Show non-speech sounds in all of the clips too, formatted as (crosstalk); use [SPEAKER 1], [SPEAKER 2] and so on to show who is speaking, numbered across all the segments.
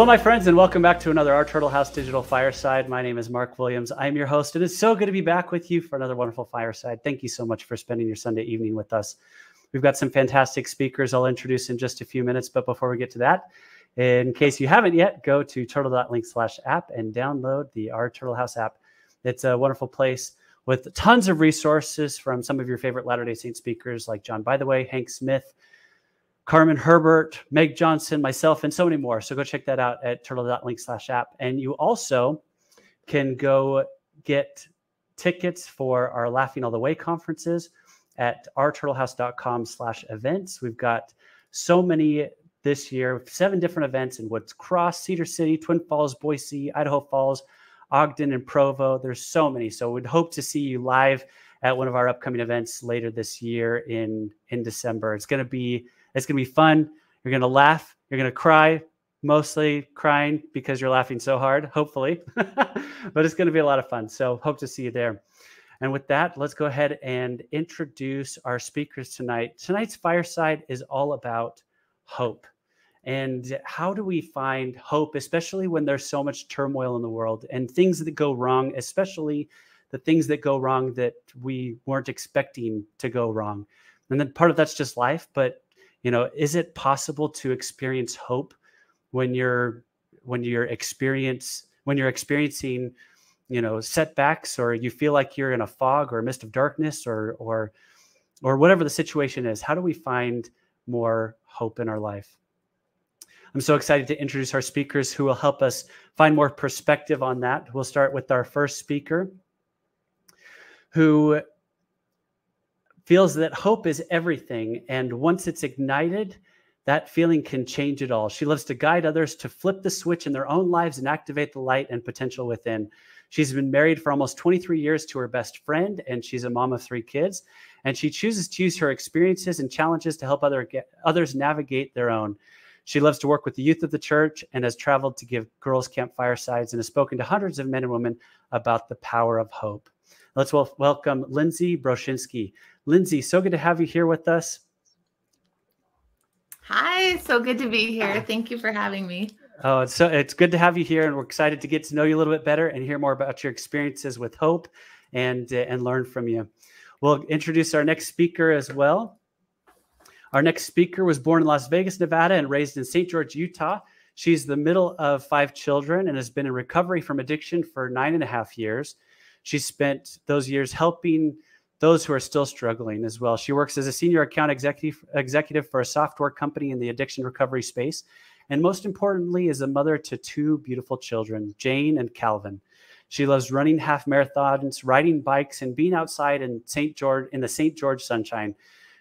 [SPEAKER 1] Hello, my friends, and welcome back to another Our Turtle House Digital Fireside. My name is Mark Williams. I'm your host, and it's so good to be back with you for another wonderful fireside. Thank you so much for spending your Sunday evening with us. We've got some fantastic speakers I'll introduce in just a few minutes, but before we get to that, in case you haven't yet, go to turtle.link slash app and download the Our Turtle House app. It's a wonderful place with tons of resources from some of your favorite Latter day Saint speakers like John Bytheway, Hank Smith, Carmen Herbert, Meg Johnson, myself, and so many more. So go check that out at turtle.link slash app. And you also can go get tickets for our Laughing All the Way conferences at ourturtlehouse.com slash events. We've got so many this year, seven different events in Woods Cross, Cedar City, Twin Falls, Boise, Idaho Falls, Ogden, and Provo. There's so many. So we'd hope to see you live at one of our upcoming events later this year in, in December. It's going to be it's going to be fun. You're going to laugh. You're going to cry, mostly crying because you're laughing so hard, hopefully. (laughs) but it's going to be a lot of fun. So hope to see you there. And with that, let's go ahead and introduce our speakers tonight. Tonight's fireside is all about hope. And how do we find hope, especially when there's so much turmoil in the world and things that go wrong, especially the things that go wrong that we weren't expecting to go wrong. And then part of that's just life, but you know is it possible to experience hope when you're when you're experience when you're experiencing you know setbacks or you feel like you're in a fog or a mist of darkness or or or whatever the situation is? How do we find more hope in our life? I'm so excited to introduce our speakers who will help us find more perspective on that. We'll start with our first speaker who feels that hope is everything. And once it's ignited, that feeling can change it all. She loves to guide others to flip the switch in their own lives and activate the light and potential within. She's been married for almost 23 years to her best friend, and she's a mom of three kids. And she chooses to use her experiences and challenges to help other, get, others navigate their own. She loves to work with the youth of the church and has traveled to give girls' camp firesides and has spoken to hundreds of men and women about the power of hope. Let's wel- welcome Lindsey Broschinsky. Lindsey, so good to have you here with us.
[SPEAKER 2] Hi, so good to be here. Thank you for having me.
[SPEAKER 1] Oh, it's so it's good to have you here, and we're excited to get to know you a little bit better and hear more about your experiences with hope, and uh, and learn from you. We'll introduce our next speaker as well. Our next speaker was born in Las Vegas, Nevada, and raised in St. George, Utah. She's the middle of five children and has been in recovery from addiction for nine and a half years. She spent those years helping those who are still struggling as well. She works as a senior account executive, executive for a software company in the addiction recovery space. And most importantly, is a mother to two beautiful children, Jane and Calvin. She loves running half marathons, riding bikes, and being outside in St. George in the St. George sunshine.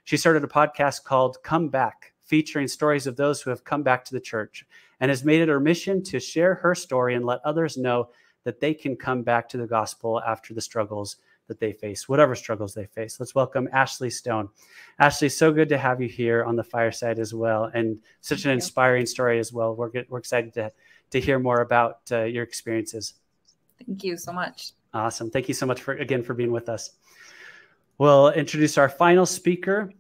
[SPEAKER 1] She started a podcast called Come Back, featuring stories of those who have come back to the church, and has made it her mission to share her story and let others know that they can come back to the gospel after the struggles that they face, whatever struggles they face. Let's welcome Ashly Stone. Ashly, so good to have you here on the fireside as well, and such Thank an you. inspiring story as well. We're we're excited to to hear more about uh, your experiences.
[SPEAKER 2] Thank you so much.
[SPEAKER 1] Awesome. Thank you so much for again for being with us. We'll introduce our final speaker,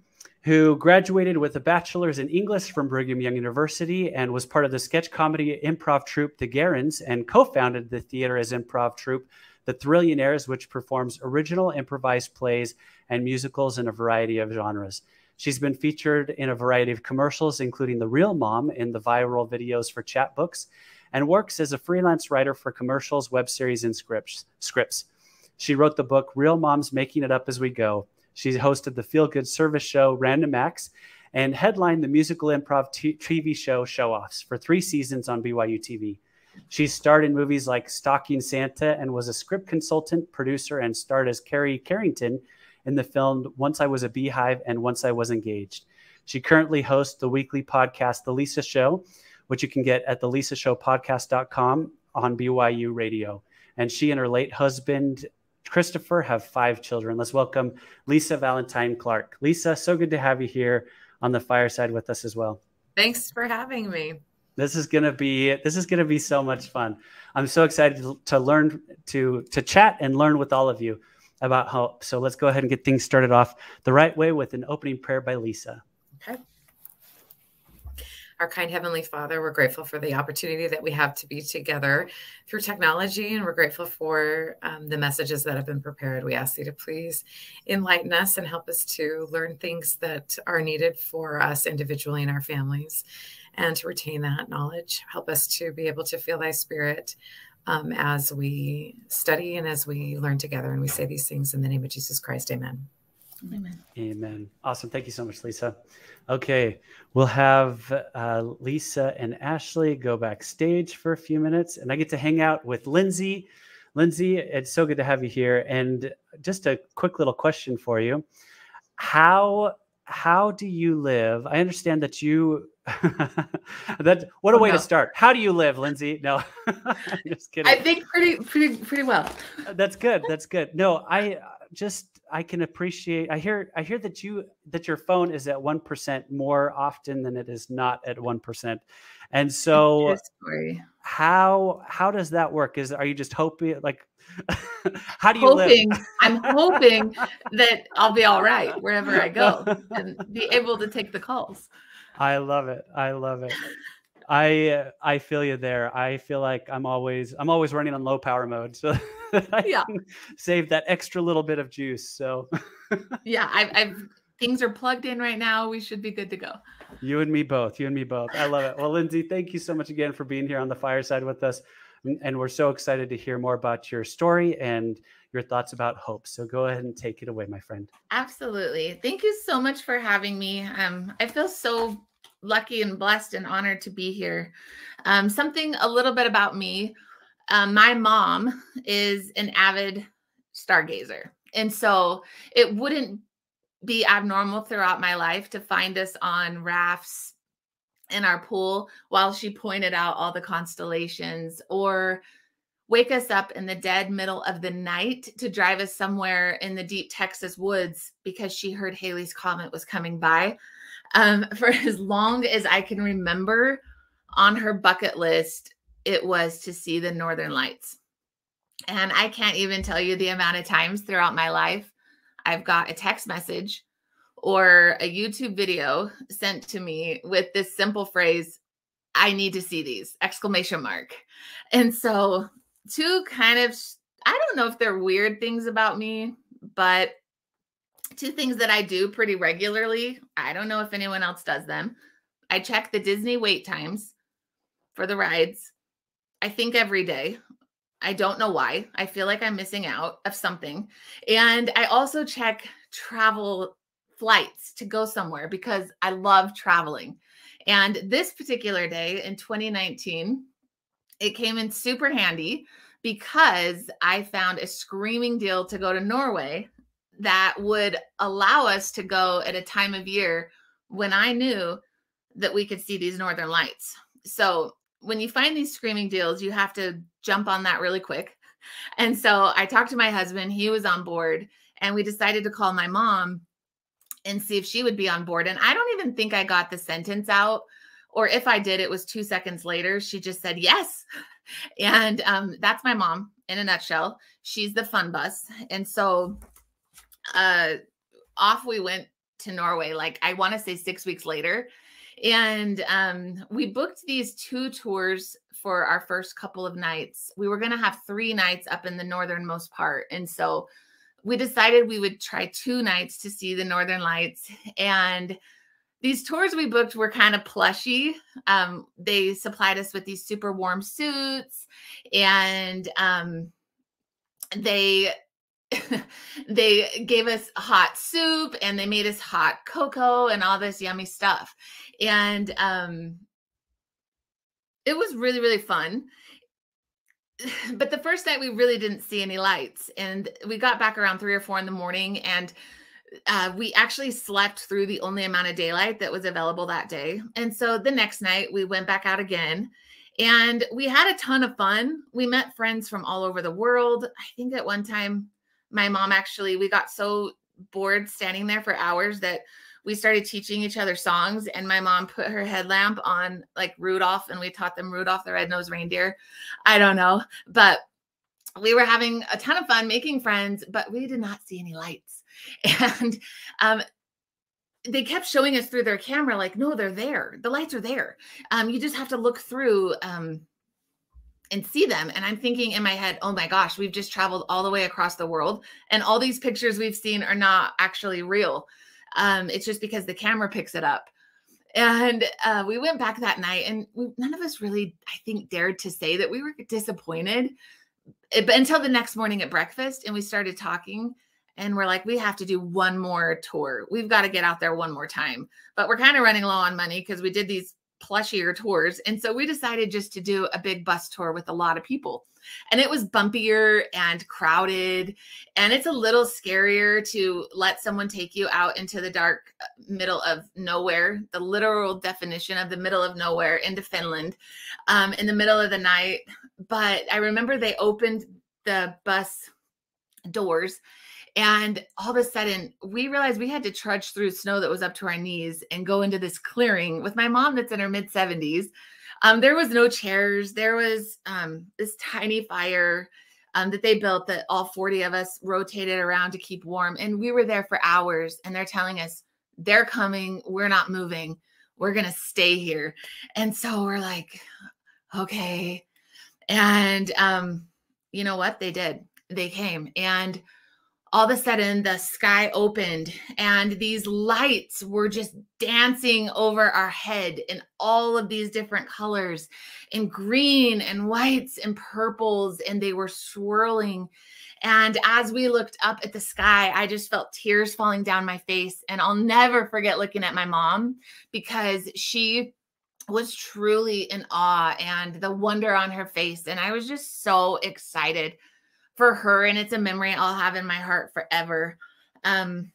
[SPEAKER 1] who graduated with a bachelor's in English from Brigham Young University and was part of the sketch comedy improv troupe The Garrens and co-founded the theater as improv troupe the Thrillionaires, which performs original improvised plays and musicals in a variety of genres. She's been featured in a variety of commercials, including The Real Mom in the viral videos for Chatbooks, and works as a freelance writer for commercials, web series, and scripts. scripts. She wrote the book Real Moms Making It Up as We Go. She hosted the feel good service show Random Acts and headlined the musical improv t- TV show Show Offs for three seasons on BYU TV. She starred in movies like Stalking Santa and was a script consultant, producer, and starred as Carrie Carrington in the film Once I Was a Beehive and Once I Was Engaged. She currently hosts the weekly podcast, The Lisa Show, which you can get at thelisashowpodcast.com on BYU Radio. And she and her late husband, Christopher, have five children. Let's welcome Lisa Valentine Clark. Lisa, so good to have you here on the fireside with us as well.
[SPEAKER 2] Thanks for having me.
[SPEAKER 1] This is gonna be this is gonna be so much fun. I'm so excited to, learn to to chat and learn with all of you about hope. So let's go ahead and get things started off the right way with an opening prayer by Lisa.
[SPEAKER 2] Okay. Our kind Heavenly Father, we're grateful for the opportunity that we have to be together through technology, and we're grateful for um, the messages that have been prepared. We ask you to please enlighten us and help us to learn things that are needed for us individually and our families, and to retain that knowledge. Help us to be able to feel Thy Spirit um, as we study and as we learn together. And we say these things in the name of Jesus Christ. Amen.
[SPEAKER 1] Amen. Amen. Awesome. Thank you so much, Lisa. Okay, we'll have uh, Lisa and Ashly go backstage for a few minutes, and I get to hang out with Lindsey. Lindsey, it's so good to have you here. And just a quick little question for you: How how do you live? I understand that you (laughs) that what a oh, way no. to start. How do you live, Lindsey? No, (laughs)
[SPEAKER 2] just kidding. I think pretty pretty pretty well.
[SPEAKER 1] That's good. That's good. No, I uh, just I can appreciate. I hear I hear that you that your phone is at one percent more often than it is not at one percent, and so how how does that work? Is are you just hoping like (laughs) How do you
[SPEAKER 2] hoping, live? I'm hoping that I'll be all right wherever I go and be able to take the calls.
[SPEAKER 1] I love it. I love it. I I feel you there. I feel like I'm always I'm always running on low power mode, so (laughs) I yeah. save that extra little bit of juice. So (laughs)
[SPEAKER 2] yeah, I've, I've things are plugged in right now. We should be good to go.
[SPEAKER 1] You and me both. You and me both. I love it. Well, Lindsey, thank you so much again for being here on the fireside with us. And we're so excited to hear more about your story and your thoughts about hope. So go ahead and take it away, my friend.
[SPEAKER 2] Absolutely. Thank you so much for having me. Um, I feel so lucky and blessed and honored to be here. Um, something a little bit about me. Um, my mom is an avid stargazer. And so it wouldn't be abnormal throughout my life to find us on rafts, in our pool while she pointed out all the constellations or wake us up in the dead middle of the night to drive us somewhere in the deep Texas woods because she heard Halley's Comet was coming by. Um, (laughs) for as long as I can remember on her bucket list, it was to see the Northern Lights. And I can't even tell you the amount of times throughout my life I've got a text message or a YouTube video sent to me with this simple phrase, I need to see these exclamation mark. And so two kind of I don't know if they're weird things about me, but two things that I do pretty regularly. I don't know if anyone else does them. I check the Disney wait times for the rides. I think every day. I don't know why. I feel like I'm missing out of something. And I also check travel flights to go somewhere because I love traveling. And this particular day in 2019, it came in super handy because I found a screaming deal to go to Norway that would allow us to go at a time of year when I knew that we could see these northern lights. So when you find these screaming deals, you have to jump on that really quick. (laughs) And so I talked to my husband, he was on board, and we decided to call my mom and see if she would be on board. And I don't even think I got the sentence out, or if I did, it was two seconds later. She just said yes. (laughs) And um, that's my mom in a nutshell. She's the fun bus. And so uh, off we went to Norway, like I want to say six weeks later. And um, we booked these two tours for our first couple of nights. We were going to have three nights up in the northernmost part. And so we decided we would try two nights to see the northern lights and these tours we booked were kind of plushy um, they supplied us with these super warm suits and um, they (laughs) they gave us hot soup and they made us hot cocoa and all this yummy stuff. And um, it was really really fun. (laughs) But the first night we really didn't see any lights and we got back around three or four in the morning and uh, we actually slept through the only amount of daylight that was available that day. And so the next night we went back out again and we had a ton of fun. We met friends from all over the world. I think at one time my mom actually we got so bored standing there for hours that we started teaching each other songs and my mom put her headlamp on like Rudolph and we taught them Rudolph the Red-Nosed Reindeer. I don't know, but we were having a ton of fun making friends, but we did not see any lights. (laughs) And um, they kept showing us through their camera, like, no, they're there. The lights are there. Um, you just have to look through um, and see them. And I'm thinking in my head, oh my gosh, we've just traveled all the way across the world. And all these pictures we've seen are not actually real. Um, it's just because the camera picks it up. And uh, we went back that night, and we, none of us really, I think, dared to say that we were disappointed. It, but until the next morning at breakfast, and we started talking, and we're like, we have to do one more tour. We've got to get out there one more time. But we're kind of running low on money because we did these plushier tours. And so we decided just to do a big bus tour with a lot of people. And it was bumpier and crowded. And it's a little scarier to let someone take you out into the dark uh, middle of nowhere, the literal definition of the middle of nowhere into Finland um, in the middle of the night. But I remember they opened the bus doors and all of a sudden, we realized we had to trudge through snow that was up to our knees and go into this clearing with my mom that's in her mid 70s. Um, there was no chairs. There was um, this tiny fire um, that they built that all 40 of us rotated around to keep warm. And we were there for hours. And they're telling us, they're coming. We're not moving. We're going to stay here. And so we're like, okay. And um, you know what? They did. They came. And all of a sudden the sky opened and these lights were just dancing over our head in all of these different colors in green and whites and purples and they were swirling. And as we looked up at the sky i just felt tears falling down my face and i'll never forget looking at my mom because she was truly in awe and the wonder on her face and i was just so excited for her and it's a memory I'll have in my heart forever. Um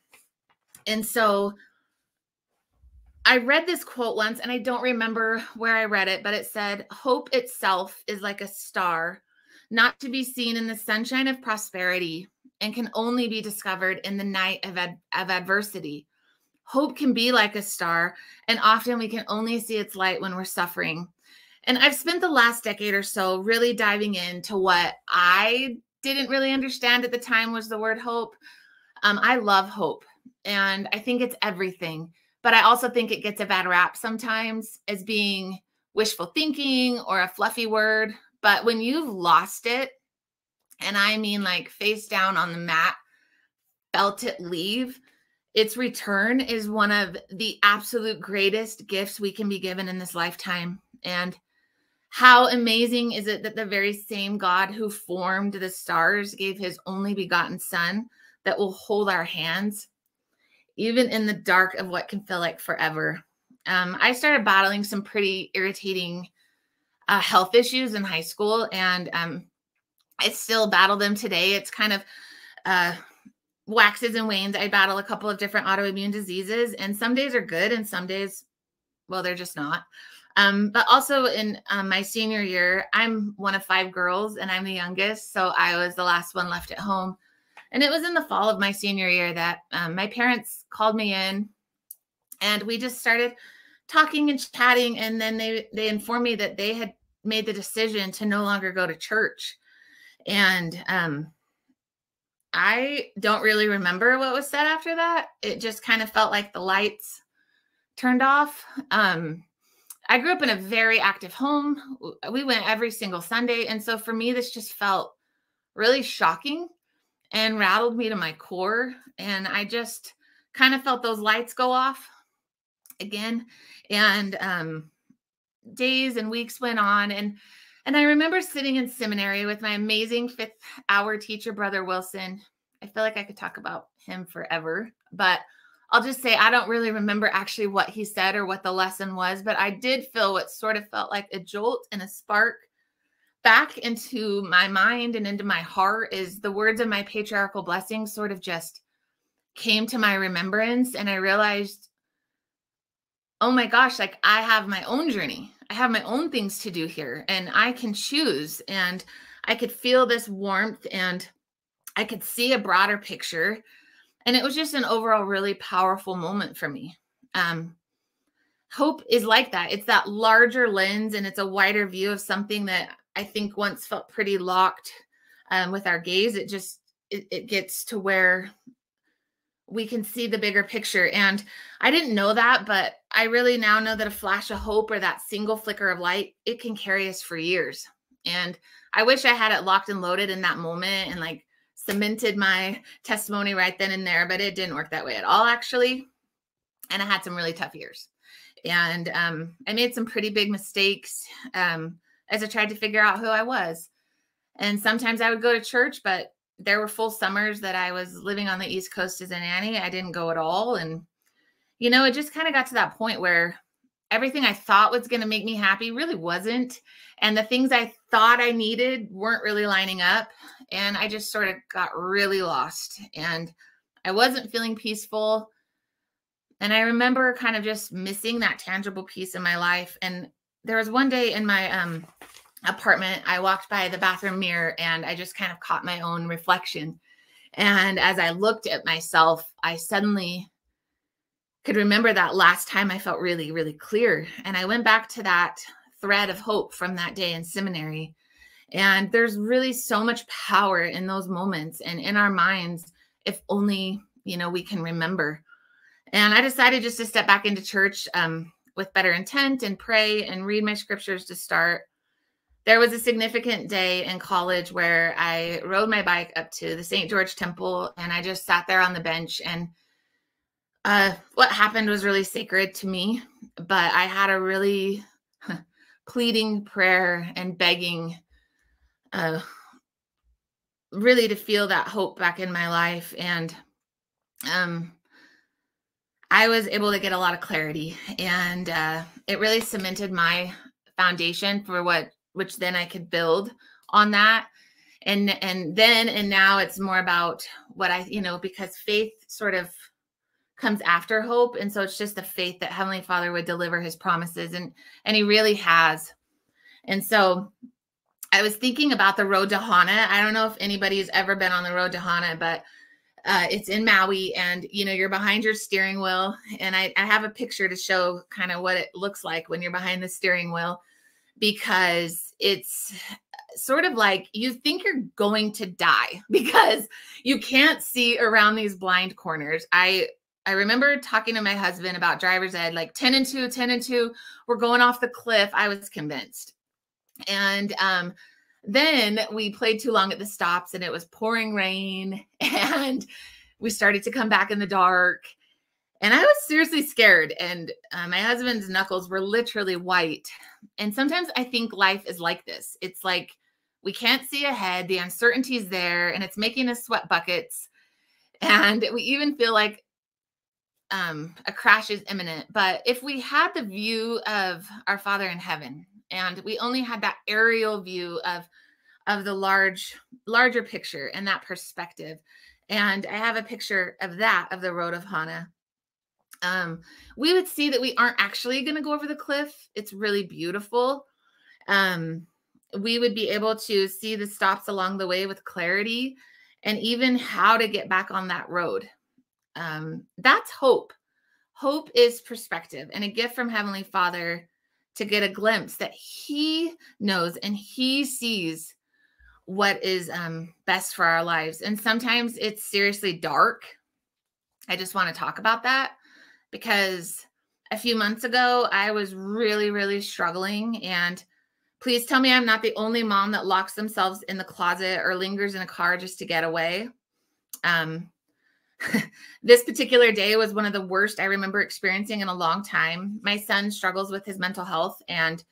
[SPEAKER 2] and so I read this quote once and I don't remember where I read it, but it said, Hope itself is like a star, not to be seen in the sunshine of prosperity and can only be discovered in the night of, ad- of adversity. Hope can be like a star, and often we can only see its light when we're suffering. And I've spent the last decade or so really diving into what I didn't really understand at the time was the word hope. Um, I love hope and I think it's everything, but I also think it gets a bad rap sometimes as being wishful thinking or a fluffy word. But when you've lost it, and I mean like face down on the mat, felt it leave, its return is one of the absolute greatest gifts we can be given in this lifetime. And how amazing is it that the very same God who formed the stars gave his only begotten Son that will hold our hands, even in the dark of what can feel like forever? Um, I started battling some pretty irritating uh, health issues in high school, and um, I still battle them today. It's kind of uh, waxes and wanes. I battle a couple of different autoimmune diseases, and some days are good, and some days, well, they're just not. Um, but also in um, my senior year, I'm one of five girls and I'm the youngest. So I was the last one left at home. And it was in the fall of my senior year that um, my parents called me in and we just started talking and chatting. And then they, they informed me that they had made the decision to no longer go to church. And um, I don't really remember what was said after that. It just kind of felt like the lights turned off. Um, I grew up in a very active home. We went every single Sunday. And so for me, this just felt really shocking and rattled me to my core. And I just kind of felt those lights go off again. And um, days and weeks went on. And and I remember sitting in seminary with my amazing fifth hour teacher, Brother Wilson. I feel like I could talk about him forever, but I'll just say I don't really remember actually what he said or what the lesson was, but I did feel what sort of felt like a jolt and a spark back into my mind and into my heart is the words of my patriarchal blessing sort of just came to my remembrance and I realized oh my gosh like I have my own journey. I have my own things to do here and I can choose and I could feel this warmth and I could see a broader picture and it was just an overall really powerful moment for me um, hope is like that it's that larger lens and it's a wider view of something that i think once felt pretty locked um, with our gaze it just it, it gets to where we can see the bigger picture. And I didn't know that, but I really now know that a flash of hope or that single flicker of light, it can carry us for years. And I wish I had it locked and loaded in that moment and like cemented my testimony right then and there, but it didn't work that way at all, actually. And I had some really tough years. And um, I made some pretty big mistakes um, as I tried to figure out who I was. And sometimes I would go to church, but there were full summers that I was living on the East Coast as a nanny. I didn't go at all. And, you know, it just kind of got to that point where everything I thought was going to make me happy really wasn't. And the things I thought I needed weren't really lining up. And I just sort of got really lost. And I wasn't feeling peaceful. And I remember kind of just missing that tangible piece in my life. And there was one day in my um, apartment, I walked by the bathroom mirror and I just kind of caught my own reflection. And as I looked at myself, I suddenly could remember that last time I felt really, really clear. And I went back to that thread of hope from that day in seminary. And there's really so much power in those moments and in our minds, if only, you know, we can remember. And I decided just to step back into church um, with better intent and pray and read my scriptures to start there was a significant day in college where I rode my bike up to the St. George Temple and I just sat there on the bench. And uh, what happened was really sacred to me, but I had a really (laughs) pleading prayer and begging, uh, really to feel that hope back in my life. And um, I was able to get a lot of clarity, and uh, it really cemented my foundation for what which then I could build on that. And and then and now it's more about what I, you know, because faith sort of comes after hope. And so it's just the faith that Heavenly Father would deliver his promises. And and he really has. And so I was thinking about the road to Hana. I don't know if anybody's ever been on the road to Hana, but uh, it's in Maui, and you know you're behind your steering wheel, and I, I have a picture to show kind of what it looks like when you're behind the steering wheel, because it's sort of like you think you're going to die (laughs) because you can't see around these blind corners. I I remember talking to my husband about driver's ed, like 10 and 2, 10 and 2, we're going off the cliff. I was convinced. And um, then we played too long at the stops and it was pouring rain (laughs) and we started to come back in the dark and I was seriously scared. And uh, my husband's knuckles were literally white. And sometimes I think life is like this it's like we can't see ahead, the uncertainty is there, and it's making us sweat buckets. And we even feel like um, a crash is imminent. But if we had the view of our Father in heaven, and we only had that aerial view of of the large larger picture and that perspective and i have a picture of that of the road of hana um, we would see that we aren't actually going to go over the cliff. It's really beautiful. Um, we would be able to see the stops along the way with clarity and even how to get back on that road. Um, that's hope. Hope is perspective and a gift from Heavenly Father to get a glimpse that He knows and He sees what is um, best for our lives. And sometimes it's seriously dark. I just want to talk about that because a few months ago I was really, really struggling. And please tell me I'm not the only mom that locks themselves in the closet or lingers in a car just to get away. Um, (laughs) this particular day was one of the worst I remember experiencing in a long time. My son struggles with his mental health, and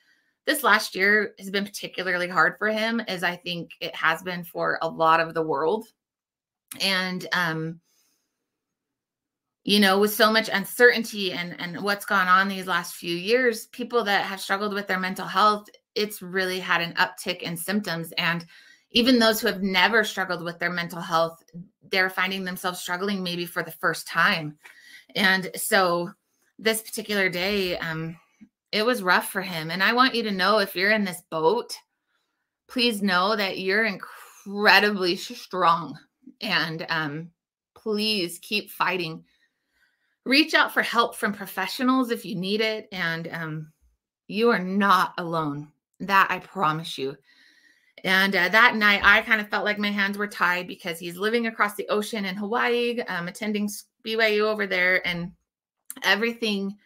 [SPEAKER 2] this last year has been particularly hard for him, as I think it has been for a lot of the world. And um, you know with so much uncertainty and and what's gone on these last few years people that have struggled with their mental health it's really had an uptick in symptoms and even those who have never struggled with their mental health they're finding themselves struggling maybe for the first time and so this particular day um it was rough for him and i want you to know if you're in this boat please know that you're incredibly strong and um please keep fighting reach out for help from professionals if you need it. And um, you are not alone. That I promise you. And uh, that night, I kind of felt like my hands were tied because he's living across the ocean in Hawaii, um, attending BYU over there, and everything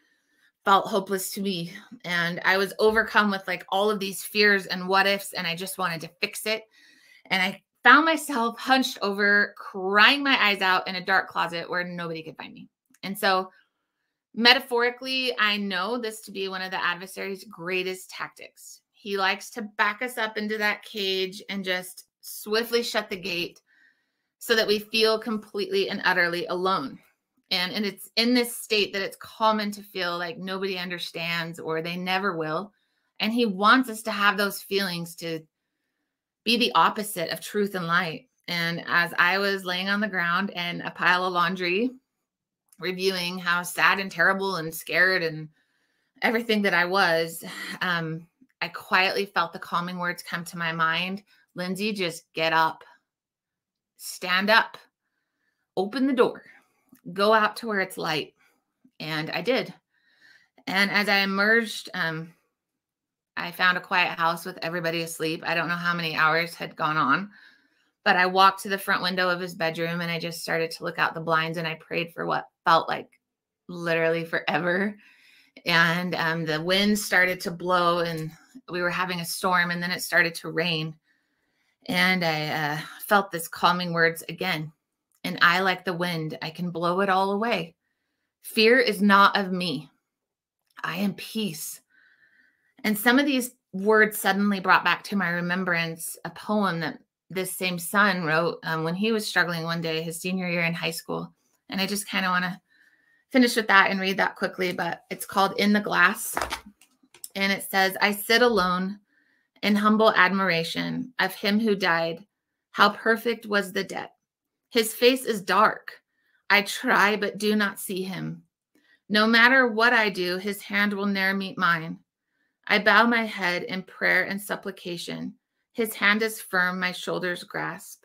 [SPEAKER 2] felt hopeless to me. And I was overcome with like all of these fears and what ifs, and I just wanted to fix it. And I found myself hunched over, crying my eyes out in a dark closet where nobody could find me. And so, metaphorically, I know this to be one of the adversary's greatest tactics. He likes to back us up into that cage and just swiftly shut the gate so that we feel completely and utterly alone. And, and it's in this state that it's common to feel like nobody understands or they never will. And he wants us to have those feelings to be the opposite of truth and light. And as I was laying on the ground and a pile of laundry, reviewing how sad and terrible and scared and everything that I was, um, I quietly felt the calming words come to my mind Lindsey, just get up, stand up, open the door, go out to where it's light. And I did. And as I emerged, um, I found a quiet house with everybody asleep. I don't know how many hours had gone on, but I walked to the front window of his bedroom and I just started to look out the blinds and I prayed for what felt like literally forever. And um, the wind started to blow and we were having a storm and then it started to rain. And I uh, felt this calming words again. And I, like the wind, I can blow it all away. Fear is not of me. I am peace. And some of these words suddenly brought back to my remembrance a poem that this same son wrote um, when he was struggling one day, his senior year in high school. And I just kind of want to finish with that and read that quickly, but it's called In the Glass and it says, I sit alone in humble admiration of him who died. How perfect was the debt. His face is dark. I try, but do not see him. No matter what I do, his hand will ne'er meet mine. I bow my head in prayer and supplication. His hand is firm, my shoulders grasp.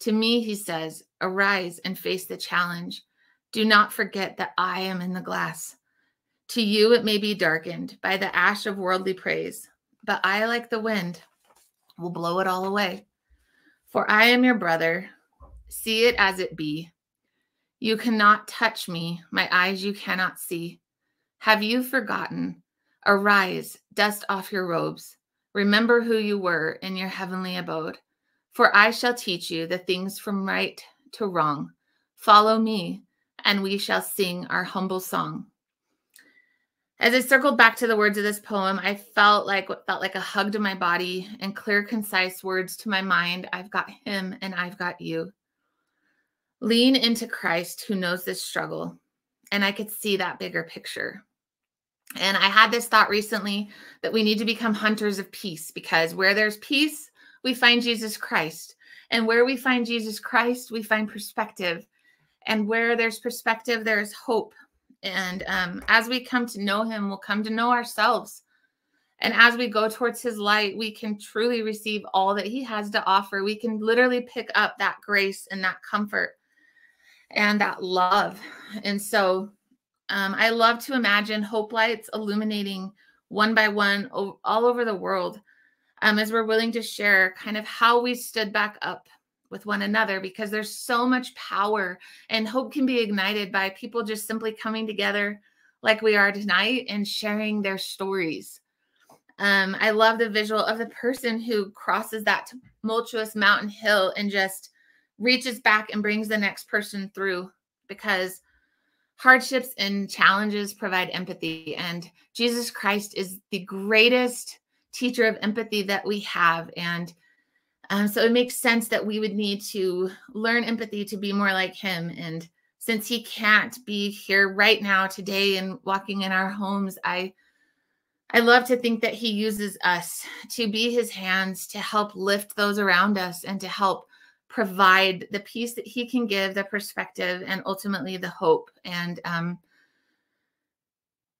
[SPEAKER 2] To me, he says, Arise and face the challenge. Do not forget that I am in the glass. To you, it may be darkened by the ash of worldly praise, but I, like the wind, will blow it all away. For I am your brother. See it as it be. You cannot touch me, my eyes you cannot see. Have you forgotten? Arise, dust off your robes. Remember who you were in your heavenly abode. For I shall teach you the things from right to wrong. Follow me, and we shall sing our humble song. As I circled back to the words of this poem, I felt like what felt like a hug to my body and clear, concise words to my mind. I've got him and I've got you. Lean into Christ who knows this struggle. And I could see that bigger picture. And I had this thought recently that we need to become hunters of peace because where there's peace, we find Jesus Christ. And where we find Jesus Christ, we find perspective. And where there's perspective, there's hope. And um, as we come to know him, we'll come to know ourselves. And as we go towards his light, we can truly receive all that he has to offer. We can literally pick up that grace and that comfort and that love. And so um, I love to imagine hope lights illuminating one by one all over the world um, as we're willing to share kind of how we stood back up with one another because there's so much power and hope can be ignited by people just simply coming together like we are tonight and sharing their stories. Um, I love the visual of the person who crosses that tumultuous mountain hill and just reaches back and brings the next person through because hardships and challenges provide empathy. And Jesus Christ is the greatest teacher of empathy that we have. And um, so it makes sense that we would need to learn empathy to be more like him. And since he can't be here right now today and walking in our homes, I I love to think that he uses us to be his hands to help lift those around us and to help provide the peace that he can give, the perspective, and ultimately the hope. And um,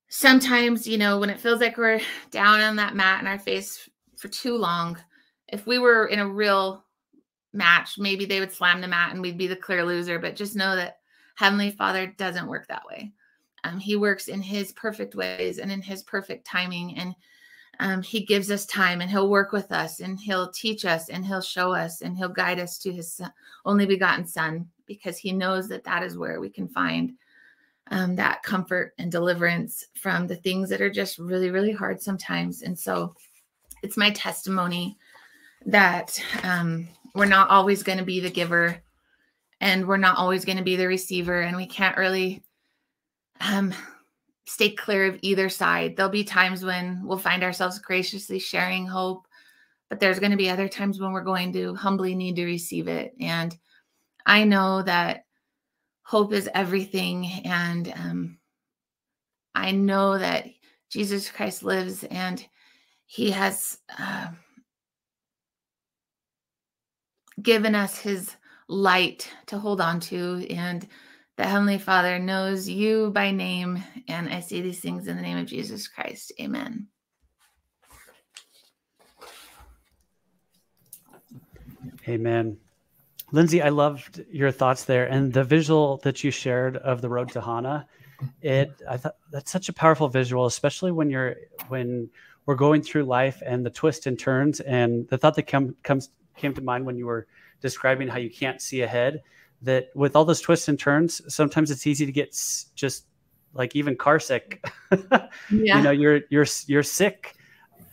[SPEAKER 2] sometimes, you know, when it feels like we're down on that mat in our face for too long, if we were in a real match, maybe they would slam the mat and we'd be the clear loser. But just know that Heavenly Father doesn't work that way. Um, he works in His perfect ways and in His perfect timing. And um, he gives us time and he'll work with us and he'll teach us and he'll show us and he'll guide us to his only begotten son because he knows that that is where we can find um, that comfort and deliverance from the things that are just really really hard sometimes and so it's my testimony that um, we're not always going to be the giver and we're not always going to be the receiver and we can't really um, stay clear of either side. There'll be times when we'll find ourselves graciously sharing hope, but there's going to be other times when we're going to humbly need to receive it. And I know that hope is everything. And um, I know that Jesus Christ lives and he has uh, given us his light to hold on to. And the Heavenly Father knows you by name. And I say these things in the name of Jesus Christ. Amen.
[SPEAKER 1] Amen. Lindsey, I loved your thoughts there and the visual that you shared of the road to Hana. It, I thought that's such a powerful visual, especially when you're when we're going through life and the twists and turns. And the thought that come, comes came to mind when you were describing how you can't see ahead that with all those twists and turns, sometimes it's easy to get just like even car sick. (laughs) yeah. You know, you're you're you're sick,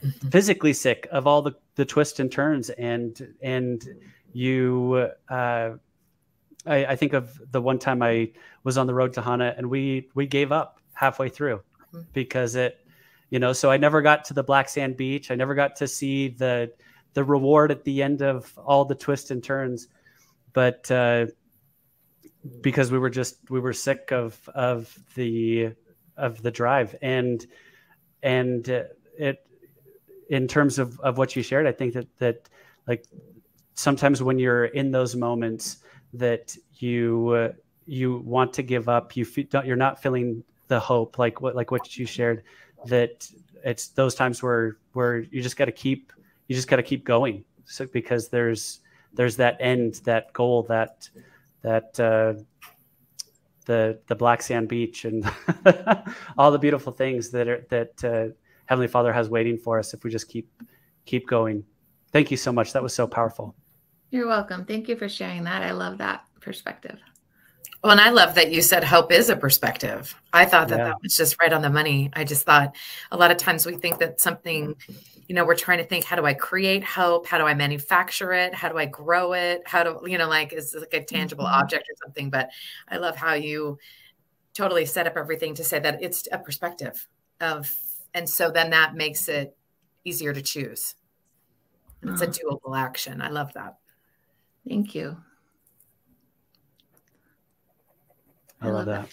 [SPEAKER 1] mm-hmm. physically sick of all the the twists and turns, and and you. Uh, I, I think of the one time I was on the road to Hana, and we we gave up halfway through mm-hmm. because it, you know. So I never got to the black sand beach. I never got to see the the reward at the end of all the twists and turns, but. Uh, because we were just we were sick of of the of the drive and and it in terms of of what you shared i think that that like sometimes when you're in those moments that you uh, you want to give up you feel, you're not feeling the hope like what like what you shared that it's those times where where you just got to keep you just got to keep going so because there's there's that end that goal that that uh, the the black sand beach and (laughs) all the beautiful things that are that uh, Heavenly Father has waiting for us if we just keep keep going. Thank you so much. That was so powerful.
[SPEAKER 2] You're welcome. Thank you for sharing that. I love that perspective.
[SPEAKER 3] Well, and I love that you said hope is a perspective. I thought that yeah. that was just right on the money. I just thought a lot of times we think that something, you know, we're trying to think, how do I create hope? How do I manufacture it? How do I grow it? How do, you know, like is like a tangible mm-hmm. object or something. But I love how you totally set up everything to say that it's a perspective of, and so then that makes it easier to choose. And it's a doable action. I love that.
[SPEAKER 2] Thank you.
[SPEAKER 1] I, love, that.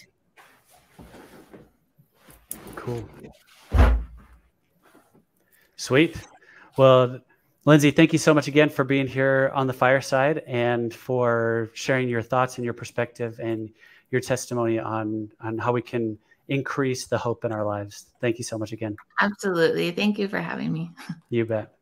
[SPEAKER 1] Cool. Sweet. Well, Lindsey, thank you so much again for being here on the fireside and for sharing your thoughts and your perspective and your testimony on on how we can increase the hope in our lives. Thank you so much again.
[SPEAKER 2] Absolutely. Thank you for having me. (laughs)
[SPEAKER 1] You bet.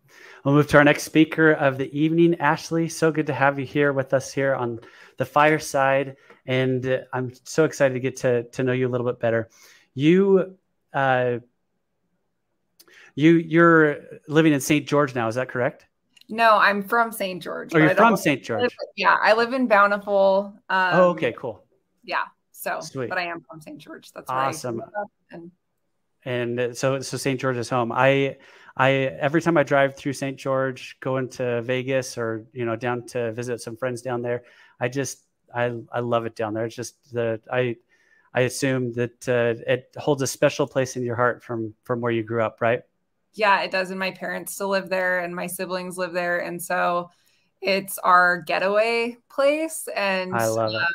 [SPEAKER 1] We'll move to our next speaker of the evening, Ashly. So good to have you here with us here on the fireside and I'm so excited to get to to know you a little bit better. You, uh, you, you're living in St. George now. Is that correct?
[SPEAKER 4] No, I'm from St. George.
[SPEAKER 1] Oh, you're from St. George.
[SPEAKER 4] Live, yeah, I live in Bountiful.
[SPEAKER 1] Um, oh, okay, cool.
[SPEAKER 4] Yeah, so Sweet. but I am from St. George. That's
[SPEAKER 1] awesome. and and uh, so so St. George is home. I I every time I drive through St. George, going to Vegas or you know down to visit some friends down there, I just I I love it down there. It's just the I I assume that uh, it holds a special place in your heart from from where you grew up, right?
[SPEAKER 4] Yeah, it does. And my parents still live there, and my siblings live there, and so it's our getaway place. And
[SPEAKER 1] I love uh, it.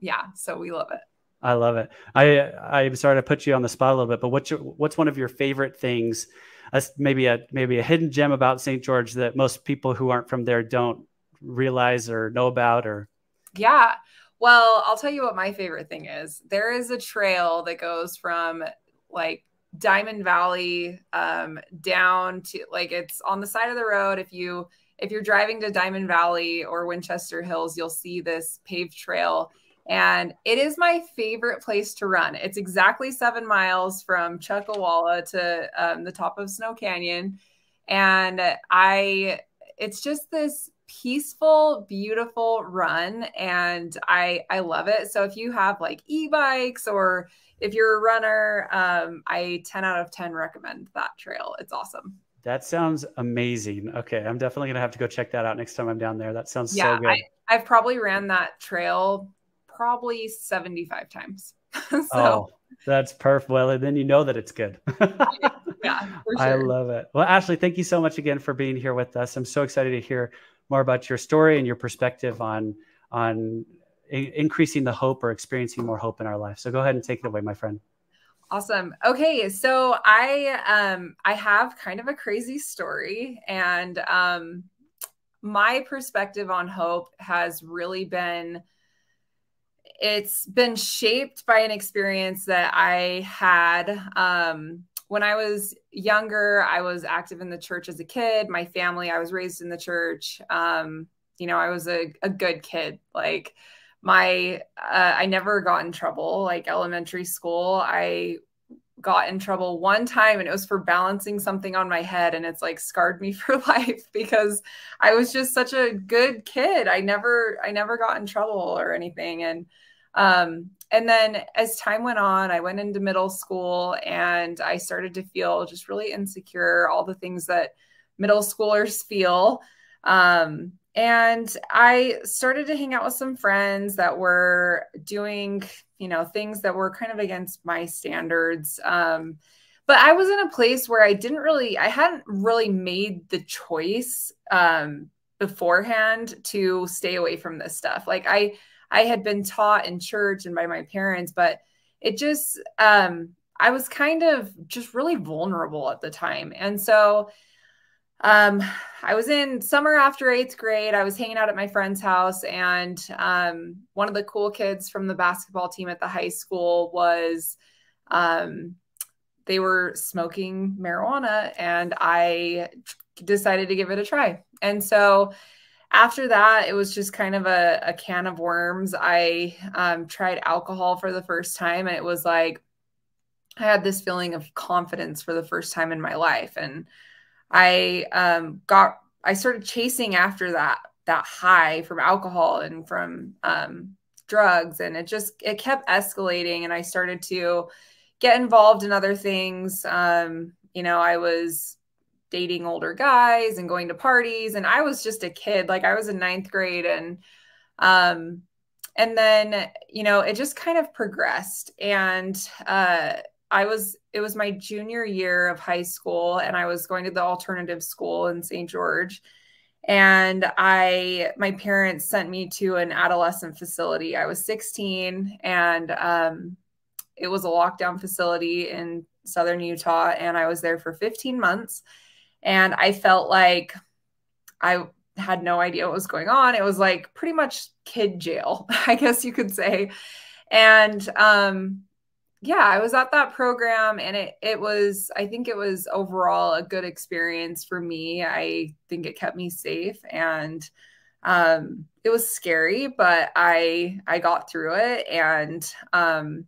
[SPEAKER 4] Yeah, so we love it.
[SPEAKER 1] I love it. I I'm sorry to put you on the spot a little bit, but what's your what's one of your favorite things? Uh, maybe a maybe a hidden gem about St. George that most people who aren't from there don't realize or know about or
[SPEAKER 4] yeah. Well, I'll tell you what my favorite thing is. There is a trail that goes from like Diamond Valley um, down to like it's on the side of the road. If you if you're driving to Diamond Valley or Winchester Hills, you'll see this paved trail And it is my favorite place to run. It's exactly seven miles from Chuckawalla to um, the top of Snow Canyon. And I, it's just this peaceful beautiful run and i i love it so if you have like e-bikes or if you're a runner um i 10 out of 10 recommend that trail. It's awesome.
[SPEAKER 1] That sounds amazing. Okay i'm definitely gonna have to go check that out next time i'm down there. That sounds yeah, so good. I,
[SPEAKER 4] i've probably ran that trail probably 75 times. (laughs)
[SPEAKER 1] So oh, that's perfect well then you know that it's good. (laughs) Yeah sure. i love it. Well Ashly thank you so much again for being here with us. I'm so excited to hear more about your story and your perspective on on increasing the hope or experiencing more hope in our life. So go ahead and take it away, my friend.
[SPEAKER 4] Awesome. Okay, so I um I have kind of a crazy story and um my perspective on hope has really been it's been shaped by an experience that I had um when I was younger, I was active in the church as a kid. My family, I was raised in the church. Um, you know, I was a, a good kid. Like my, uh, I never got in trouble. Like elementary school, I got in trouble one time and it was for balancing something on my head and it's like scarred me (laughs) for life because I was just such a good kid. I never I never got in trouble or anything and um and then as time went on, I went into middle school and I started to feel just really insecure, all the things that middle schoolers feel. Um, and I started to hang out with some friends that were doing, you know, things that were kind of against my standards. Um, but I was in a place where I didn't really, I hadn't really made the choice um, beforehand to stay away from this stuff. Like I, I had been taught in church and by my parents, but it just, um, I was kind of just really vulnerable at the time. And so, um, I was in summer after eighth grade. I was hanging out at my friend's house, and um, one of the cool kids from the basketball team at the high school was, um, they were smoking marijuana, and I decided to give it a try. And so after that, it was just kind of a, a can of worms. I um, tried alcohol for the first time, and it was like I had this feeling of confidence for the first time in my life, and I um, got I started chasing after that that high from alcohol and from um, drugs, and it just it kept escalating, and I started to get involved in other things. Um, you know, I was dating older guys and going to parties and i was just a kid. Like i was in ninth grade and um and then you know it just kind of progressed. And uh i was it was my junior year of high school and i was going to the alternative school in st george and i my parents sent me to an adolescent facility i was 16 and um it was a lockdown facility in southern utah and i was there for 15 months and I felt like I had no idea what was going on. It was like pretty much kid jail, (laughs) I guess you could say. And um, yeah, I was at that program and it it was I think it was overall a good experience for me. I think it kept me safe and um it was scary, but I I got through it and um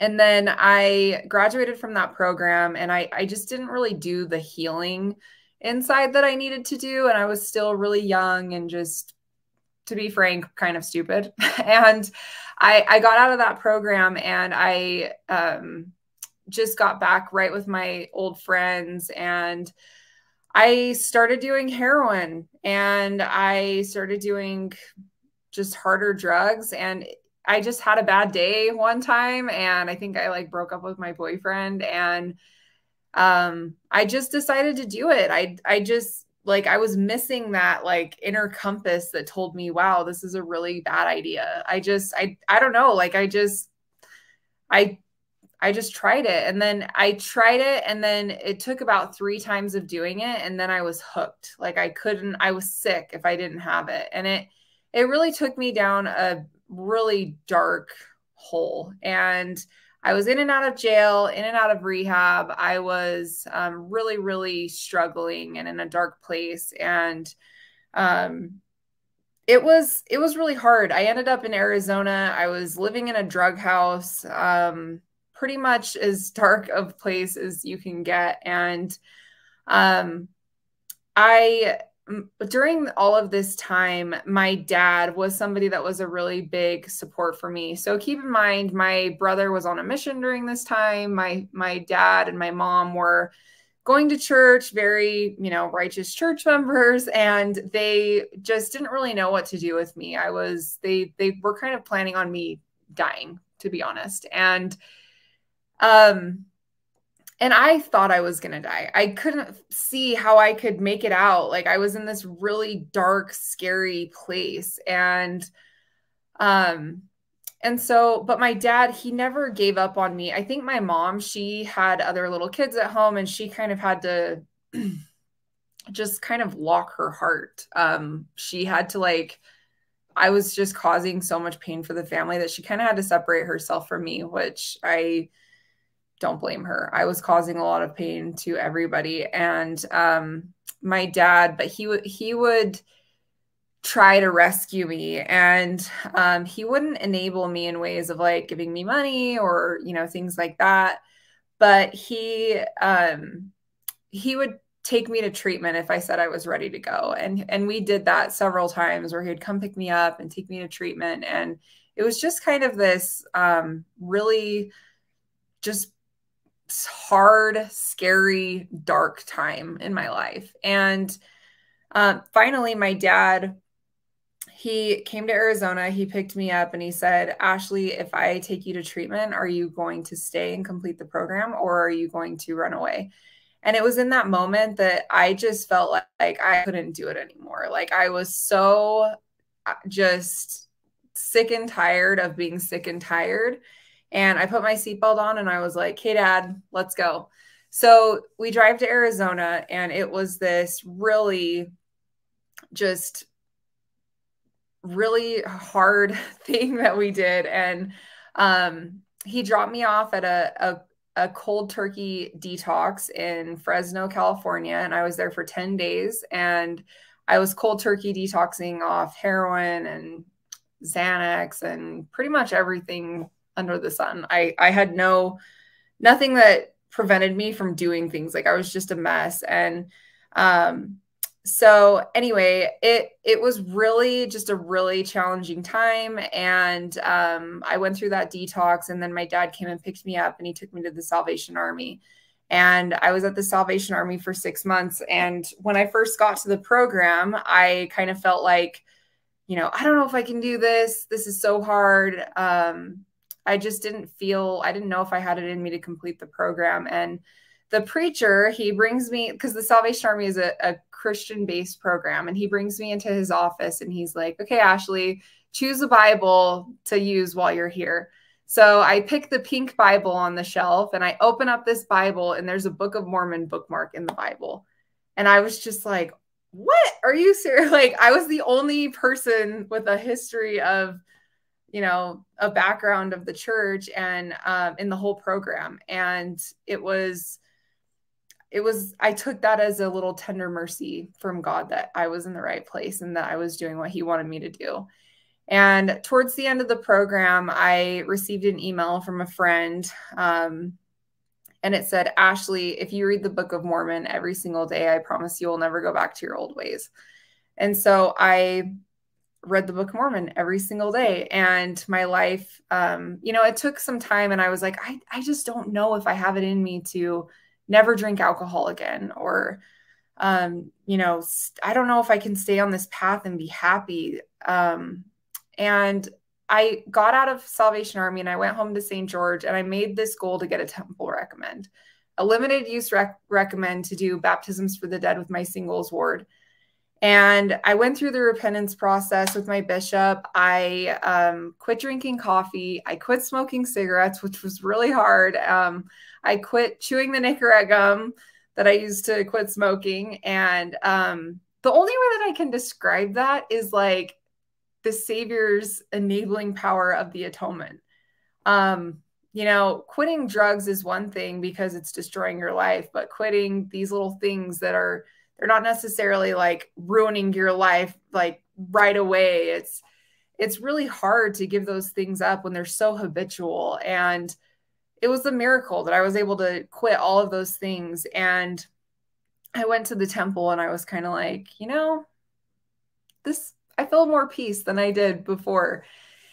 [SPEAKER 4] and then I graduated from that program and I, I just didn't really do the healing inside that I needed to do. And I was still really young and just, to be frank, kind of stupid. (laughs) and I, I got out of that program and I um, just got back right with my old friends and I started doing heroin and I started doing just harder drugs. And I just had a bad day one time and I think I like broke up with my boyfriend and um I just decided to do it. I I just like I was missing that like inner compass that told me, wow, this is a really bad idea. I just I I don't know, like I just I I just tried it and then I tried it and then it took about 3 times of doing it and then I was hooked. Like I couldn't I was sick if I didn't have it. And it it really took me down a really dark hole. And I was in and out of jail, in and out of rehab. I was um, really, really struggling and in a dark place. And um, it was it was really hard. I ended up in Arizona. I was living in a drug house, um, pretty much as dark of place as you can get, and um, I during all of this time, my dad was somebody that was a really big support for me. So keep in mind, my brother was on a mission during this time. My my dad and my mom were going to church, very, you know, righteous church (laughs) members, and they just didn't really know what to do with me. I was they they were kind of planning on me dying, to be honest. And um and I thought I was going to die. I couldn't see how I could make it out. Like I was in this really dark, scary place and um and so but my dad, he never gave up on me. I think my mom, she had other little kids at home and she kind of had to (clears throat) just kind of lock her heart. Um she had to like I was just causing so much pain for the family that she kind of had to separate herself from me, which I don't blame her. I was causing a lot of pain to everybody. And um, my dad, but he would he would try to rescue me and um, he wouldn't enable me in ways of like giving me money or you know things like that but he um, he would take me to treatment if i said i was ready to go and and we did that several times where he'd come pick me up and take me to treatment and it was just kind of this um, really just hard, scary, dark time in my life. And uh, finally, my dad, he came to Arizona. He picked me up and he said, Ashly, if I take you to treatment, are you going to stay and complete the program or are you going to run away? And it was in that moment that I just felt like, like I couldn't do it anymore. Like I was so uh, just sick and tired of being sick and tired and I put my seatbelt on and I was like, hey, dad, let's go. So we drive to Arizona, and it was this really just really hard (laughs) thing that we did. And um, he dropped me off at a, a a cold turkey detox in Fresno, California, and I was there for 10 days and I was cold turkey detoxing off heroin and Xanax and pretty much everything under the sun. I I had no nothing that prevented me from doing things. Like I was just a mess and um so anyway, it it was really just a really challenging time and um I went through that detox and then my dad came and picked me up and he took me to the Salvation Army. And I was at the Salvation Army for 6 months and when I first got to the program, I kind of felt like you know, I don't know if I can do this. This is so hard. Um I just didn't feel, I didn't know if I had it in me to complete the program. And the preacher, he brings me, because the Salvation Army is a, a Christian based program, and he brings me into his office and he's like, okay, Ashly, choose a Bible to use while you're here. So I pick the pink Bible on the shelf and I open up this Bible, and there's a Book of Mormon bookmark in the Bible. And I was just like, what are you serious? (laughs) Like, I was the only person with a history of you know a background of the church and um, in the whole program. And it was it was i took that as a little tender mercy from god that i was in the right place and that i was doing what he wanted me to do. And towards the end of the program i received an email from a friend um, and it said Ashly if you read the book of mormon every single day i promise you will never go back to your old ways. And so i read the Book of Mormon every single day. And my life, um, you know, it took some time and I was like, I, I just don't know if I have it in me to never drink alcohol again or, um, you know, I don't know if I can stay on this path and be happy. Um, and I got out of Salvation Army and I went home to St. George and I made this goal to get a temple recommend, a limited use rec recommend to do baptisms for the dead with my singles ward. And I went through the repentance process with my bishop. I um, quit drinking coffee. I quit smoking cigarettes, which was really hard. Um, I quit chewing the Nicorette gum that I used to quit smoking. And um, the only way that I can describe that is like the Savior's enabling power of the atonement. Um, you know, quitting drugs is one thing because it's destroying your life, but quitting these little things that are they're not necessarily like ruining your life like right away. It's it's really hard to give those things up when they're so habitual and it was a miracle that I was able to quit all of those things and I went to the temple and I was kind of like, you know, this I feel more peace than I did before.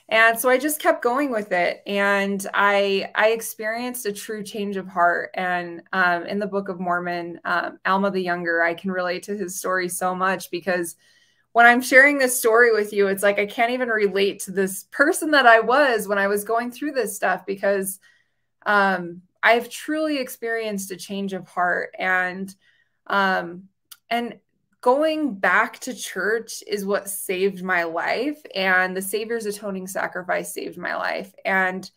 [SPEAKER 4] And so I just kept going with it, and I I experienced a true change of heart. And um, in the Book of Mormon, um, Alma the Younger, I can relate to his story so much because when I'm sharing this story with you, it's like I can't even relate to this person that I was when I was going through this stuff because um, I've truly experienced a change of heart and um, and going back to church is what saved my life and the savior's atoning sacrifice saved my life. And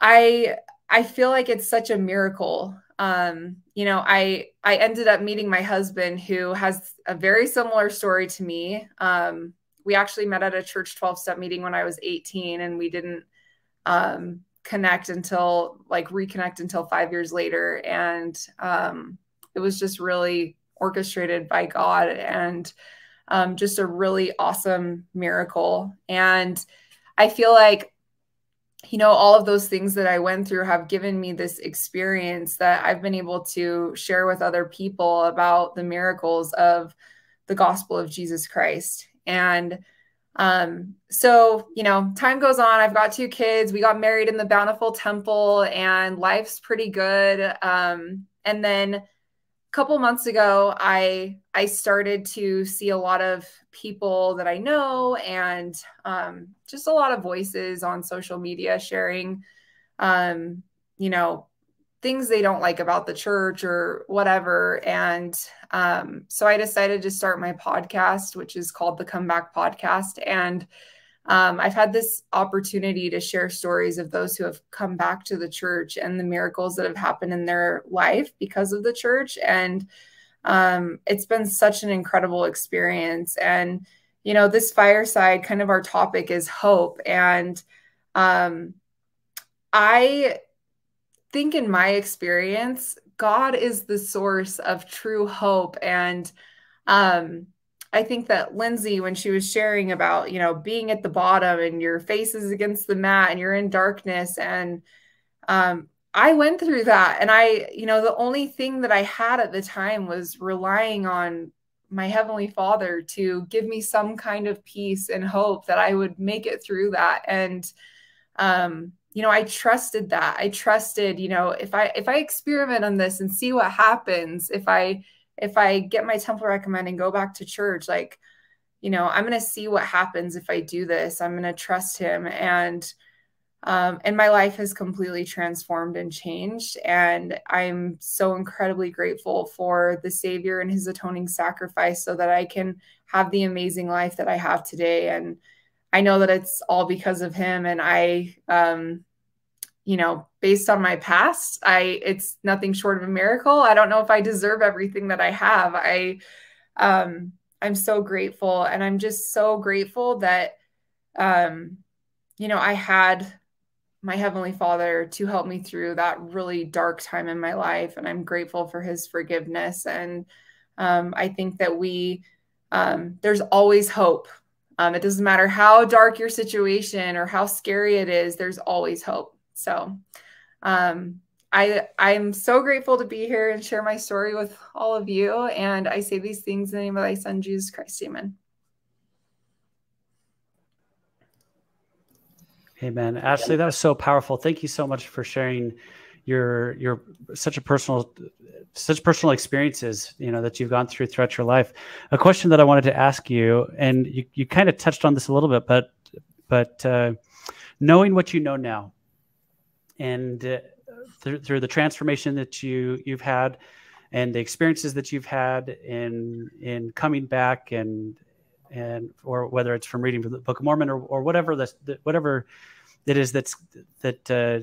[SPEAKER 4] i i feel like it's such a miracle. Um you know i i ended up meeting my husband who has a very similar story to me. Um we actually met at a church 12 step meeting when i was 18 and we didn't um connect until like reconnect until 5 years later. And um it was just really orchestrated by God and um, just a really awesome miracle. And I feel like, you know, all of those things that I went through have given me this experience that I've been able to share with other people about the miracles of the gospel of Jesus Christ. And um, so, you know, time goes on. I've got two kids. We got married in the Bountiful Temple, and life's pretty good. Um, and then couple months ago i i started to see a lot of people that i know and um, just a lot of voices on social media sharing um, you know things they don't like about the church or whatever. And um, so i decided to start my podcast which is called the comeback podcast. And um, I've had this opportunity to share stories of those who have come back to the church and the miracles that have happened in their life because of the church. And um, it's been such an incredible experience. And, you know, this fireside kind of our topic is hope. And um, I think, in my experience, God is the source of true hope. And, um, I think that Lindsey, when she was sharing about, you know, being at the bottom and your face is against the mat and you're in darkness. And um, I went through that. And I, you know, the only thing that I had at the time was relying on my Heavenly Father to give me some kind of peace and hope that I would make it through that. And, um, you know, I trusted that. I trusted, you know, if I if I experiment on this and see what happens, if I if I get my temple recommend and go back to church, like, you know, I'm going to see what happens if I do this. I'm going to trust him. And, um, and my life has completely transformed and changed. And I'm so incredibly grateful for the Savior and his atoning sacrifice so that I can have the amazing life that I have today. And I know that it's all because of him. And I, um, you know, based on my past, I it's nothing short of a miracle. I don't know if I deserve everything that I have. I um I'm so grateful and I'm just so grateful that um you know, I had my heavenly father to help me through that really dark time in my life and I'm grateful for his forgiveness and um I think that we um there's always hope. Um it doesn't matter how dark your situation or how scary it is, there's always hope so um, I I'm so grateful to be here and share my story with all of you. And I say these things in the name of thy son Jesus Christ. Amen.
[SPEAKER 1] Amen. Ashly, that was so powerful. Thank you so much for sharing your your such a personal such personal experiences you know that you've gone through throughout your life a question that i wanted to ask you and you, you kind of touched on this a little bit but but uh, knowing what you know now and uh, through, through the transformation that you you've had and the experiences that you've had in in coming back and and or whether it's from reading the Book of Mormon or, or whatever this whatever it is that's that uh,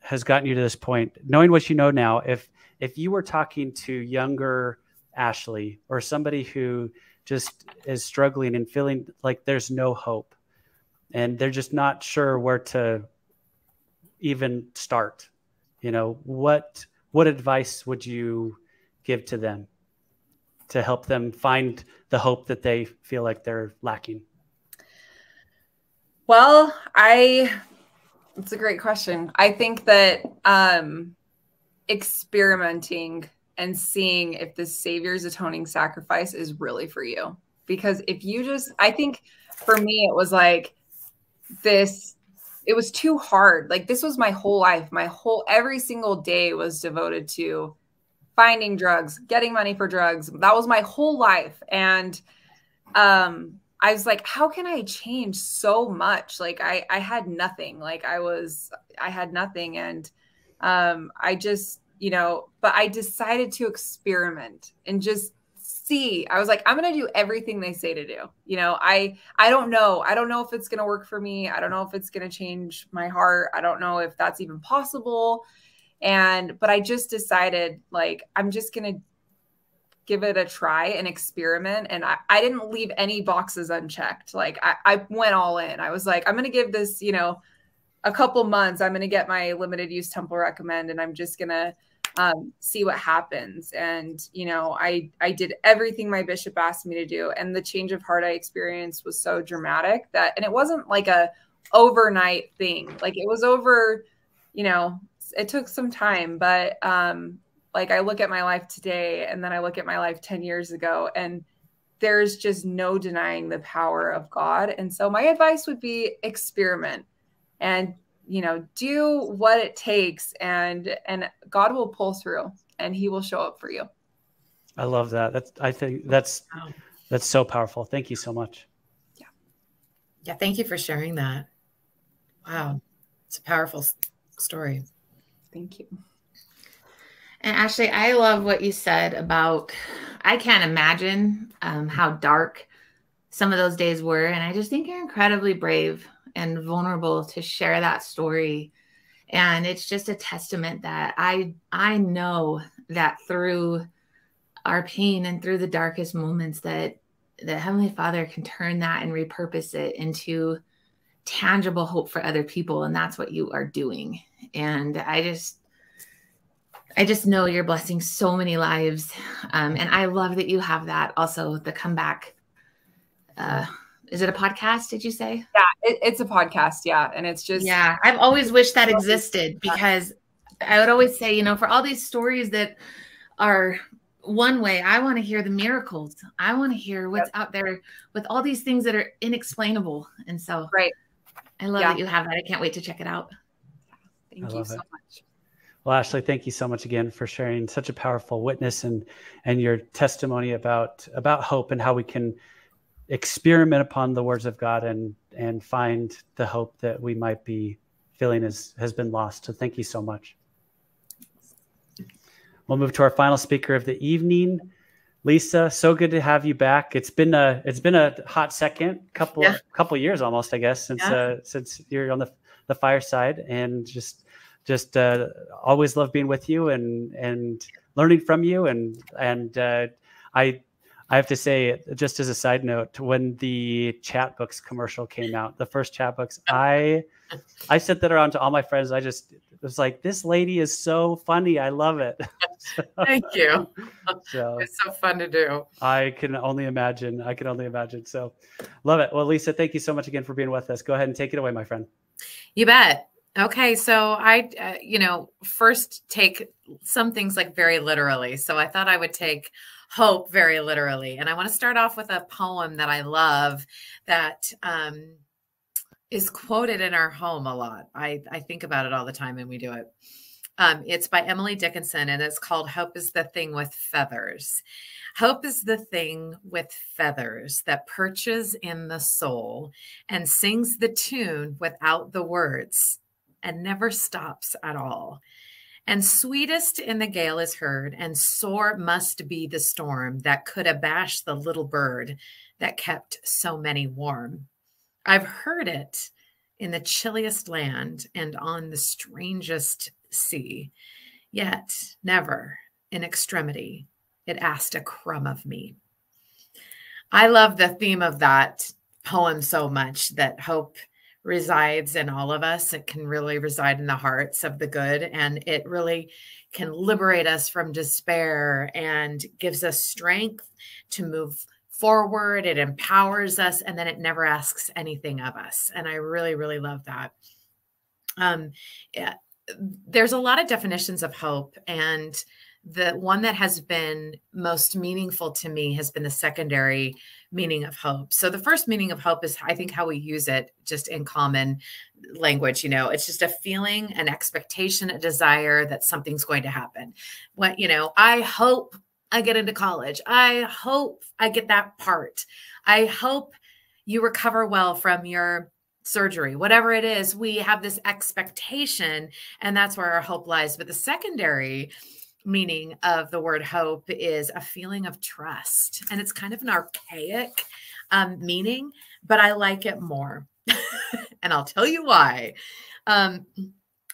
[SPEAKER 1] has gotten you to this point. Knowing what you know now, if if you were talking to younger Ashly or somebody who just is struggling and feeling like there's no hope and they're just not sure where to even start? You know, what what advice would you give to them to help them find the hope that they feel like they're lacking?
[SPEAKER 4] Well, I it's a great question. I think that um experimenting and seeing if the savior's atoning sacrifice is really for you because if you just i think for me it was like this it was too hard. Like this was my whole life. My whole every single day was devoted to finding drugs getting money for drugs. That was my whole life. And um i was like how can i change so much? Like i i had nothing. Like i was i had nothing. And um i just you know but i decided to experiment and just see i was like i'm going to do everything they say to do. You know i i don't know. I don't know if it's going to work for me. I don't know if it's going to change my heart. I don't know if that's even possible. And but i just decided like i'm just going to give it a try and experiment. And I, I didn't leave any boxes unchecked. Like I, I went all in. I was like i'm going to give this you know a couple months. I'm going to get my limited use temple recommend and i'm just going to um, see what happens. And you know, I I did everything my bishop asked me to do, and the change of heart I experienced was so dramatic that, and it wasn't like a overnight thing. Like it was over, you know, it took some time, but um, like I look at my life today, and then I look at my life ten years ago, and there's just no denying the power of God. And so my advice would be experiment and you know do what it takes and and god will pull through and he will show up for you.
[SPEAKER 1] I love that. That's i think that's that's so powerful. Thank you so much.
[SPEAKER 3] Yeah. Yeah thank you for sharing that. Wow. It's a powerful story.
[SPEAKER 4] Thank you.
[SPEAKER 2] And Ashly, I love what you said about I can't imagine um, how dark some of those days were. And I just think you're incredibly brave and vulnerable to share that story. And it's just a testament that i i know that through our pain and through the darkest moments that the heavenly father can turn that and repurpose it into tangible hope for other people. And that's what you are doing. And i just i just know you're blessing so many lives. Um, and i love that you have that also the comeback uh, is it a podcast did you say?
[SPEAKER 4] Yeah it, it's a podcast yeah and it's just
[SPEAKER 2] yeah i've always wished that existed because i would always say you know for all these stories that are one way i want to hear the miracles. I want to hear what's yep. out there with all these things that are inexplainable and so
[SPEAKER 4] right.
[SPEAKER 2] I love yeah. that you have that. I can't wait to check it out.
[SPEAKER 4] Thank you so it. much.
[SPEAKER 1] Well, Ashly, thank you so much again for sharing such a powerful witness and and your testimony about about hope and how we can experiment upon the words of God and and find the hope that we might be feeling is, has been lost. So thank you so much. We'll move to our final speaker of the evening. Lisa, so good to have you back. It's been a it's been a hot second, couple yeah. couple years almost, I guess, since yeah. uh, since you're on the the fireside, and just just uh, always love being with you and and learning from you, and and uh, I I have to say, just as a side note, when the Chatbooks commercial came out, the first Chatbooks, I I sent that around to all my friends. I just was like, this lady is so funny. I love it.
[SPEAKER 3] so, (laughs) Thank you. So it's so fun to do.
[SPEAKER 1] I can only imagine. I can only imagine. So love it. Well, Lisa, thank you so much again for being with us. Go ahead and take it away, my friend.
[SPEAKER 3] You bet. Okay, so I, uh, you know, first take some things like very literally. So I thought I would take hope very literally. And I want to start off with a poem that I love that um, is quoted in our home a lot. I, I think about it all the time and we do it. Um, it's by Emily Dickinson and it's called Hope is the Thing with Feathers. Hope is the thing with feathers that perches in the soul and sings the tune without the words and never stops at all. And sweetest in the gale is heard, and sore must be the storm that could abash the little bird that kept so many warm. I've heard it in the chilliest land and on the strangest sea, yet never in extremity it asked a crumb of me. I love the theme of that poem so much that hope resides in all of us. It can really reside in the hearts of the good. And it really can liberate us from despair and gives us strength to move forward. It empowers us. And then it never asks anything of us. And I really, really love that. Um, yeah, there's a lot of definitions of hope. And the one that has been most meaningful to me has been the secondary meaning of hope. So the first meaning of hope is I think how we use it just in common language, you know, it's just a feeling, an expectation, a desire that something's going to happen. What, you know, I hope I get into college. I hope I get that part. I hope you recover well from your surgery, whatever it is, we have this expectation, and that's where our hope lies. But the secondary meaning of the word hope is a feeling of trust. And it's kind of an archaic um, meaning, but I like it more. (laughs) and I'll tell you why. Um,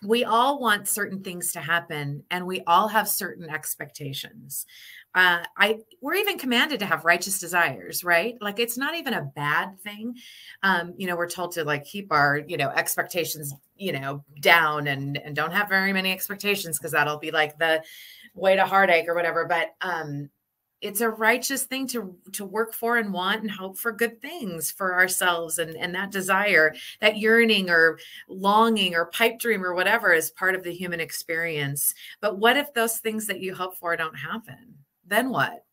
[SPEAKER 3] we all want certain things to happen and we all have certain expectations uh, I we're even commanded to have righteous desires, right? Like it's not even a bad thing. Um, you know, we're told to like keep our you know expectations you know down and and don't have very many expectations because that'll be like the way to heartache or whatever. But um, it's a righteous thing to to work for and want and hope for good things for ourselves and and that desire that yearning or longing or pipe dream or whatever is part of the human experience but what if those things that you hope for don't happen then what?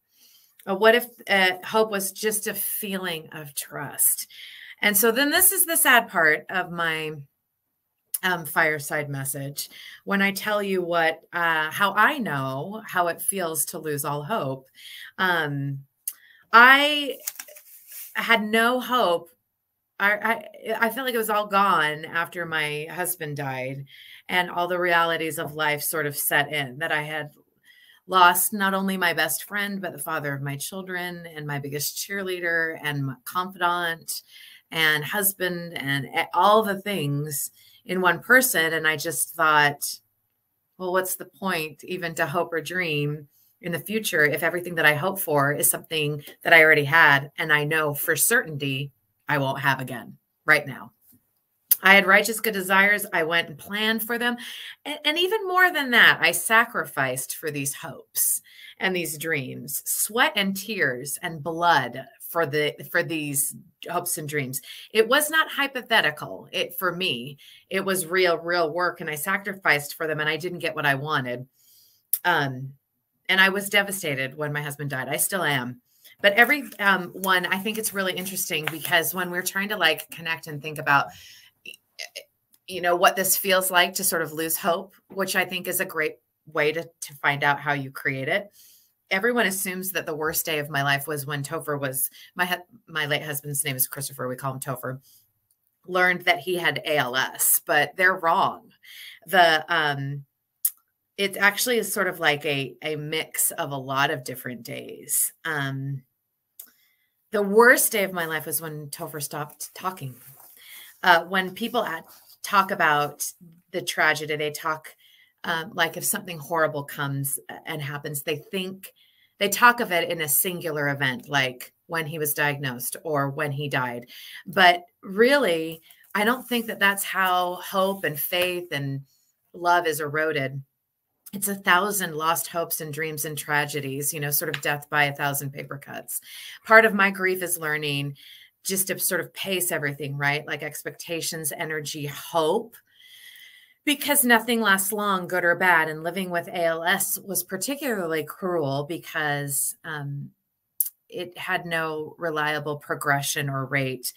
[SPEAKER 3] What if uh, hope was just a feeling of trust? And so then this is the sad part of my um, fireside message when I tell you what, uh, how I know how it feels to lose all hope. Um, I had no hope. I, I I felt like it was all gone after my husband died, and all the realities of life sort of set in. That I had lost not only my best friend, but the father of my children and my biggest cheerleader and confidant and husband and all the things in one person. And I just thought, well, what's the point even to hope or dream in the future if everything that I hope for is something that I already had and I know for certainty I won't have again right now? I had righteous good desires. I went and planned for them. And, and, even more than that, I sacrificed for these hopes and these dreams, sweat and tears and blood for the for these hopes and dreams. It was not hypothetical. It for me, it was real, real work. And I sacrificed for them and I didn't get what I wanted. Um, and I was devastated when my husband died. I still am but every um, one i think it's really interesting because when we're trying to like connect and think about you know what this feels like to sort of lose hope which i think is a great way to, to find out how you create it everyone assumes that the worst day of my life was when topher was my my late husband's name is christopher we call him topher learned that he had als but they're wrong. The um it actually is sort of like a a mix of a lot of different days. Um the worst day of my life was when topher stopped talking. Uh, when people at, talk about the tragedy, they talk um, like if something horrible comes and happens, they think they talk of it in a singular event, like when he was diagnosed or when he died. But really, I don't think that that's how hope and faith and love is eroded. It's a thousand lost hopes and dreams and tragedies, you know, sort of death by a thousand paper cuts. Part of my grief is learning just to sort of pace everything, right? Like expectations, energy, hope. Because nothing lasts long, good or bad. And living with ALS was particularly cruel because um, it had no reliable progression or rate,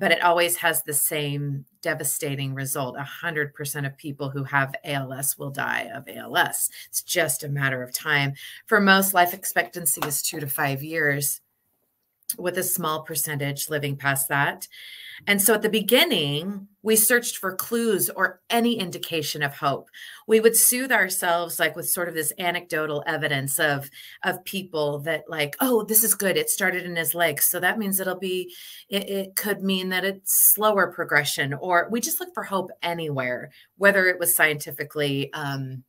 [SPEAKER 3] but it always has the same devastating result. 100% of people who have ALS will die of ALS. It's just a matter of time. For most, life expectancy is two to five years with a small percentage living past that. And so at the beginning, we searched for clues or any indication of hope. We would soothe ourselves like with sort of this anecdotal evidence of of people that like, oh, this is good. It started in his legs. So that means it'll be it, it could mean that it's slower progression or we just look for hope anywhere, whether it was scientifically um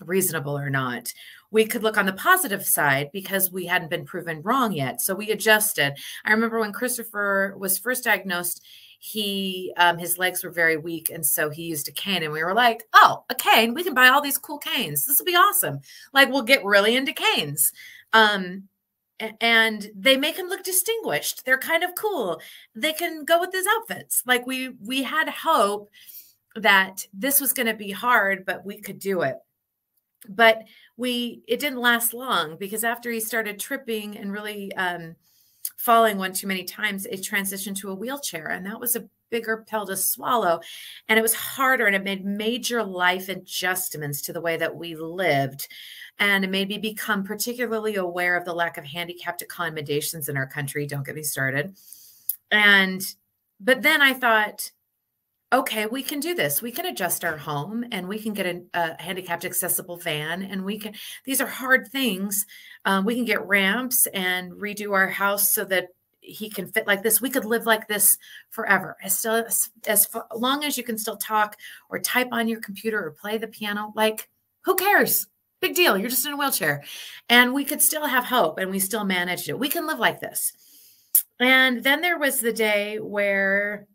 [SPEAKER 3] reasonable or not we could look on the positive side because we hadn't been proven wrong yet. So we adjusted. I remember when Christopher was first diagnosed, he um, his legs were very weak, and so he used a cane. And we were like, "Oh, a cane! We can buy all these cool canes. This will be awesome! Like we'll get really into canes." Um, and they make him look distinguished. They're kind of cool. They can go with his outfits. Like we we had hope that this was going to be hard, but we could do it. But we it didn't last long because after he started tripping and really um, falling one too many times, it transitioned to a wheelchair, and that was a bigger pill to swallow. And it was harder, and it made major life adjustments to the way that we lived. And it made me become particularly aware of the lack of handicapped accommodations in our country. Don't get me started. And, but then I thought, okay, we can do this. We can adjust our home and we can get a, a handicapped accessible van and we can, these are hard things. Um, we can get ramps and redo our house so that he can fit like this. We could live like this forever. As still as, as long as you can still talk or type on your computer or play the piano, like who cares? Big deal. You're just in a wheelchair. And we could still have hope and we still managed it. We can live like this. And then there was the day where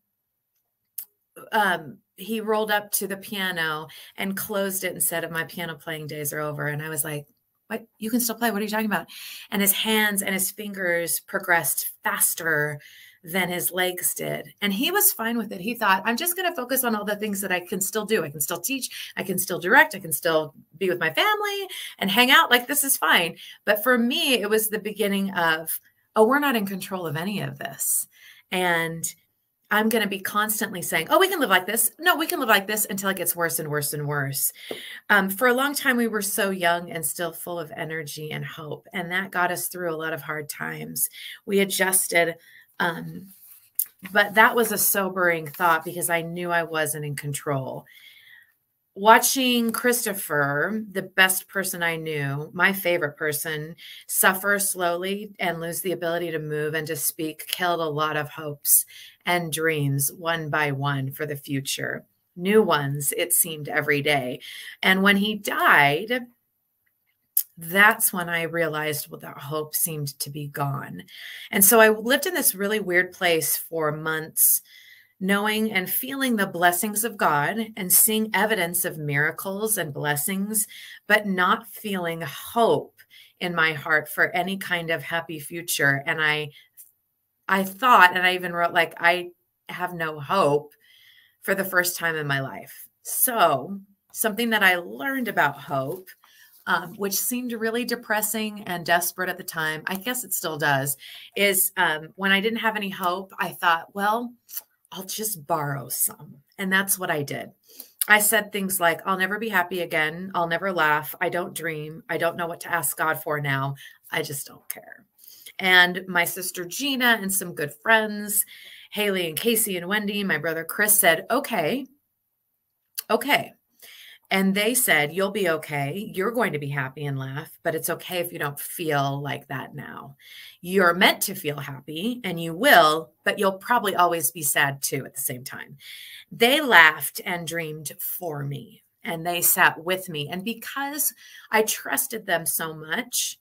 [SPEAKER 3] um, he rolled up to the piano and closed it and said, of My piano playing days are over. And I was like, What? You can still play. What are you talking about? And his hands and his fingers progressed faster than his legs did. And he was fine with it. He thought, I'm just going to focus on all the things that I can still do. I can still teach, I can still direct, I can still be with my family and hang out. Like, this is fine. But for me, it was the beginning of, oh, we're not in control of any of this. And I'm going to be constantly saying, oh, we can live like this. No, we can live like this until it gets worse and worse and worse. Um, for a long time, we were so young and still full of energy and hope. And that got us through a lot of hard times. We adjusted. Um, but that was a sobering thought because I knew I wasn't in control watching Christopher, the best person I knew, my favorite person, suffer slowly and lose the ability to move and to speak killed a lot of hopes and dreams one by one for the future. New ones, it seemed every day. And when he died, that's when I realized well, that hope seemed to be gone. And so I lived in this really weird place for months knowing and feeling the blessings of God and seeing evidence of miracles and blessings, but not feeling hope in my heart for any kind of happy future. And I, I thought, and I even wrote, like, I have no hope for the first time in my life. So, something that I learned about hope um, which seemed really depressing and desperate at the time. I guess it still does. Is um, when I didn't have any hope, I thought, well, I'll just borrow some. And that's what I did. I said things like, I'll never be happy again. I'll never laugh. I don't dream. I don't know what to ask God for now. I just don't care. And my sister Gina and some good friends, Haley and Casey and Wendy, my brother Chris said, okay, okay. And they said, You'll be okay. You're going to be happy and laugh, but it's okay if you don't feel like that now. You're meant to feel happy and you will, but you'll probably always be sad too at the same time. They laughed and dreamed for me and they sat with me. And because I trusted them so much,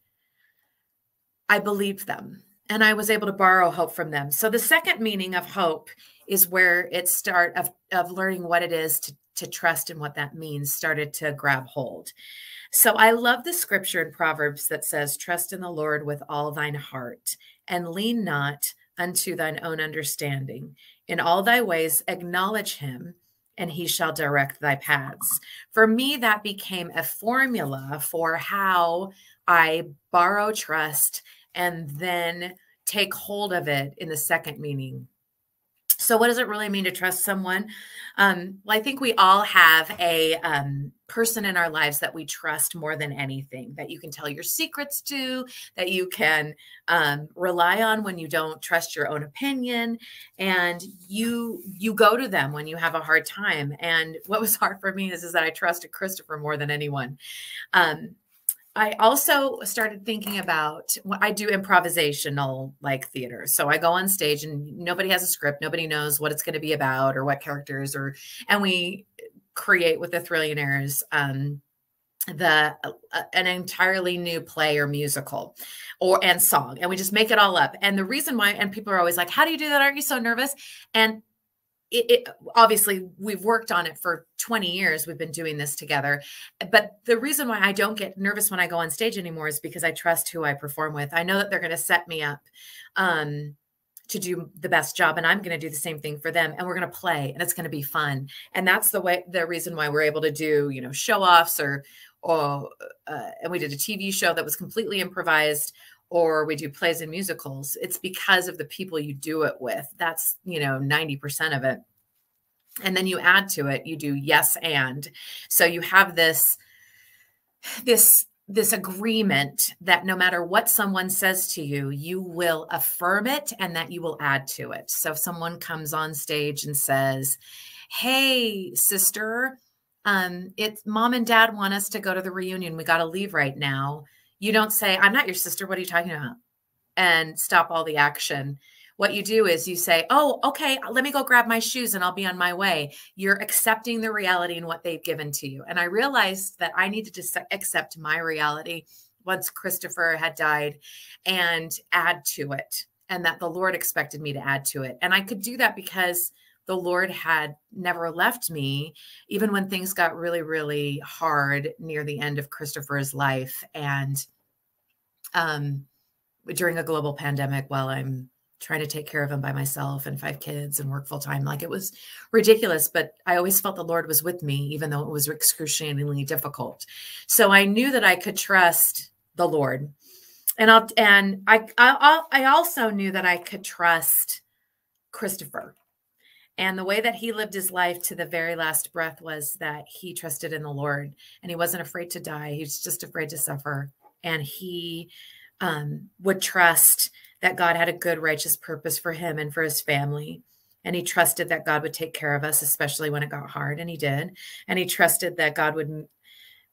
[SPEAKER 3] I believed them and I was able to borrow hope from them. So the second meaning of hope is where it start of, of learning what it is to to trust and what that means started to grab hold. So I love the scripture in Proverbs that says, Trust in the Lord with all thine heart and lean not unto thine own understanding. In all thy ways, acknowledge him, and he shall direct thy paths. For me, that became a formula for how I borrow trust and then take hold of it in the second meaning so, what does it really mean to trust someone? Um, well, I think we all have a um, person in our lives that we trust more than anything, that you can tell your secrets to, that you can um, rely on when you don't trust your own opinion, and you you go to them when you have a hard time. And what was hard for me is is that I trusted Christopher more than anyone. Um, I also started thinking about what I do improvisational like theater. So I go on stage and nobody has a script, nobody knows what it's going to be about or what characters or and we create with the Thrillionaires um the uh, an entirely new play or musical or and song and we just make it all up. And the reason why and people are always like how do you do that? Aren't you so nervous? And it, it, obviously we've worked on it for 20 years we've been doing this together. But the reason why i don't get nervous when i go on stage anymore is because i trust who i perform with. I know that they're going to set me up um, to do the best job and i'm going to do the same thing for them and we're going to play and it's going to be fun. And that's the way the reason why we're able to do you know show offs or or uh, and we did a tv show that was completely improvised or we do plays and musicals it's because of the people you do it with. That's you know 90% of it. And then you add to it you do yes and. So you have this this this agreement that no matter what someone says to you you will affirm it and that you will add to it. So if someone comes on stage and says hey sister um it's mom and dad want us to go to the reunion. We got to leave right now you don't say, I'm not your sister. What are you talking about? And stop all the action. What you do is you say, Oh, okay, uh, let me go grab my shoes and I'll be on my way. You're accepting the reality and what they've given to you. And I realized that I needed to accept my reality once Christopher had died and add to it. And that the Lord expected me to add to it. And I could do that because the Lord had never left me, even when things got really, really hard near the end of Christopher's life. And um, during a global pandemic, while I'm trying to take care of him by myself and five kids and work full time, like it was ridiculous. But I always felt the Lord was with me, even though it was excruciatingly difficult. So I knew that I could trust the Lord. And I'll, and I, I, I also knew that I could trust Christopher and the way that he lived his life to the very last breath was that he trusted in the Lord and he wasn't afraid to die. He was just afraid to suffer. And he um, would trust that God had a good, righteous purpose for him and for his family. And he trusted that God would take care of us, especially when it got hard. And he did. And he trusted that God would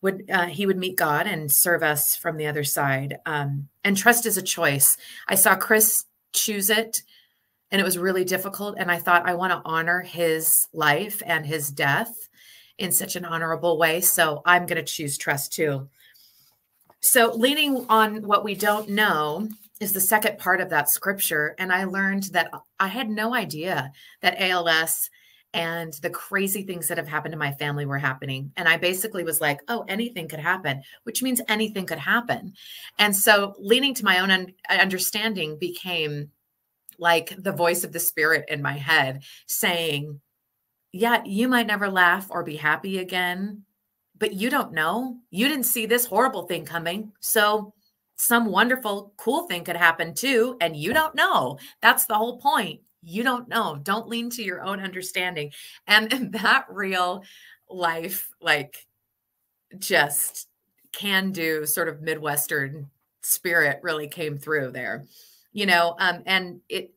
[SPEAKER 3] would uh, he would meet God and serve us from the other side. Um, and trust is a choice. I saw Chris choose it and it was really difficult. And I thought, I want to honor his life and his death in such an honorable way. So I'm going to choose trust too. So, leaning on what we don't know is the second part of that scripture. And I learned that I had no idea that ALS and the crazy things that have happened to my family were happening. And I basically was like, oh, anything could happen, which means anything could happen. And so, leaning to my own un understanding became like the voice of the spirit in my head saying, Yeah, you might never laugh or be happy again, but you don't know. You didn't see this horrible thing coming. So some wonderful, cool thing could happen too. And you don't know. That's the whole point. You don't know. Don't lean to your own understanding. And (laughs) that real life, like, just can do sort of Midwestern spirit really came through there you know um, and it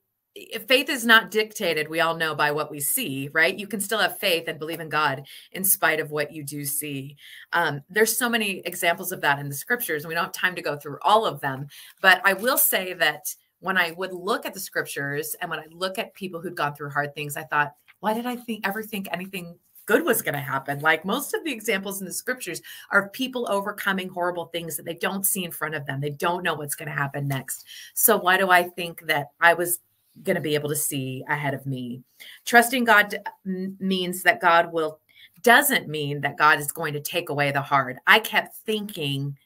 [SPEAKER 3] faith is not dictated we all know by what we see right? You can still have faith and believe in god in spite of what you do see. Um, there's so many examples of that in the scriptures and we don't have time to go through all of them but i will say that when i would look at the scriptures and when i look at people who'd gone through hard things i thought why did i think ever think anything good was going to happen. Like most of the examples in the scriptures are people overcoming horrible things that they don't see in front of them. They don't know what's going to happen next. So why do I think that I was going to be able to see ahead of me? Trusting God means that God will doesn't mean that God is going to take away the hard. I kept thinking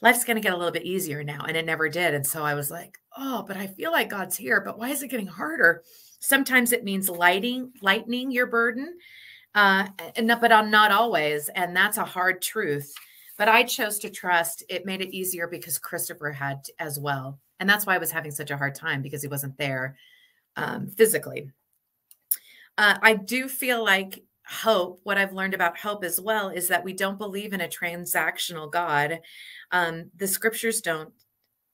[SPEAKER 3] life's going to get a little bit easier now and it never did. And so I was like, "Oh, but I feel like God's here, but why is it getting harder?" Sometimes it means lighting, lightening your burden, uh, and but I'm not always. And that's a hard truth. But I chose to trust. It made it easier because Christopher had as well, and that's why I was having such a hard time because he wasn't there um, physically. Uh, I do feel like hope, what I've learned about hope as well, is that we don't believe in a transactional God. Um, the scriptures don't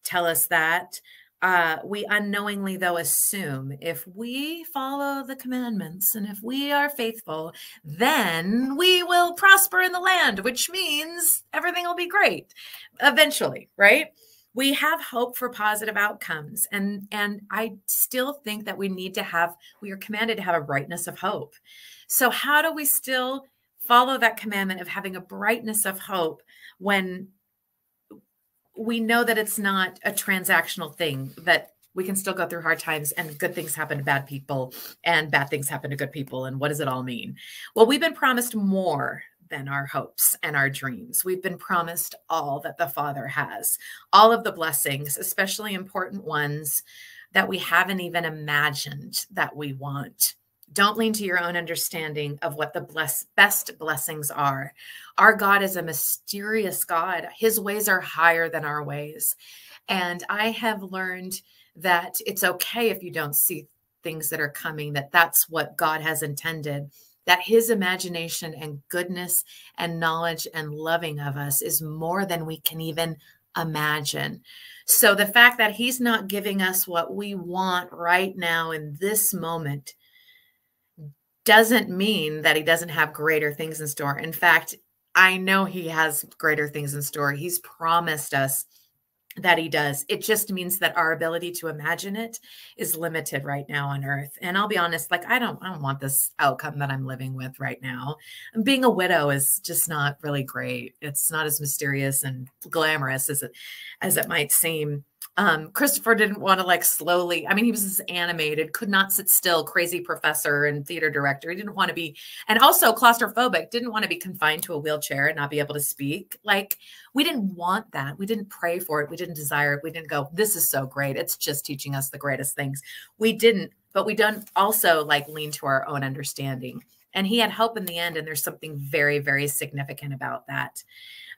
[SPEAKER 3] tell us that uh, we unknowingly, though, assume if we follow the commandments and if we are faithful, then we will prosper in the land, which means everything will be great eventually, right? We have hope for positive outcomes. And, and I still think that we need to have, we are commanded to have a brightness of hope. So, how do we still follow that commandment of having a brightness of hope when we know that it's not a transactional thing that we can still go through hard times and good things happen to bad people and bad things happen to good people and what does it all mean well we've been promised more than our hopes and our dreams. We've been promised all that the Father has, all of the blessings, especially important ones that we haven't even imagined that we want. Don't lean to your own understanding of what the bless, best blessings are. Our God is a mysterious God. His ways are higher than our ways. And I have learned that it's okay if you don't see things that are coming, that that's what God has intended that his imagination and goodness and knowledge and loving of us is more than we can even imagine. So the fact that he's not giving us what we want right now in this moment doesn't mean that he doesn't have greater things in store. In fact, I know he has greater things in store. He's promised us that he does. It just means that our ability to imagine it is limited right now on earth. And I'll be honest, like I don't I don't want this outcome that I'm living with right now. Being a widow is just not really great. It's not as mysterious and glamorous as it as it might seem um, Christopher didn't want to like slowly. I mean, he was this animated, could not sit still, crazy professor and theater director. He didn't want to be, and also claustrophobic, didn't want to be confined to a wheelchair and not be able to speak. Like, we didn't want that. We didn't pray for it. We didn't desire it. We didn't go, this is so great. It's just teaching us the greatest things. We didn't, but we don't also like lean to our own understanding. And he had help in the end. And there's something very, very significant about that.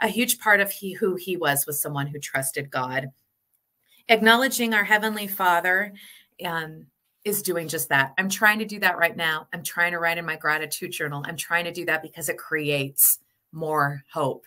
[SPEAKER 3] A huge part of he who he was was someone who trusted God acknowledging our Heavenly Father um, is doing just that. I'm trying to do that right now. I'm trying to write in my gratitude journal. I'm trying to do that because it creates more hope.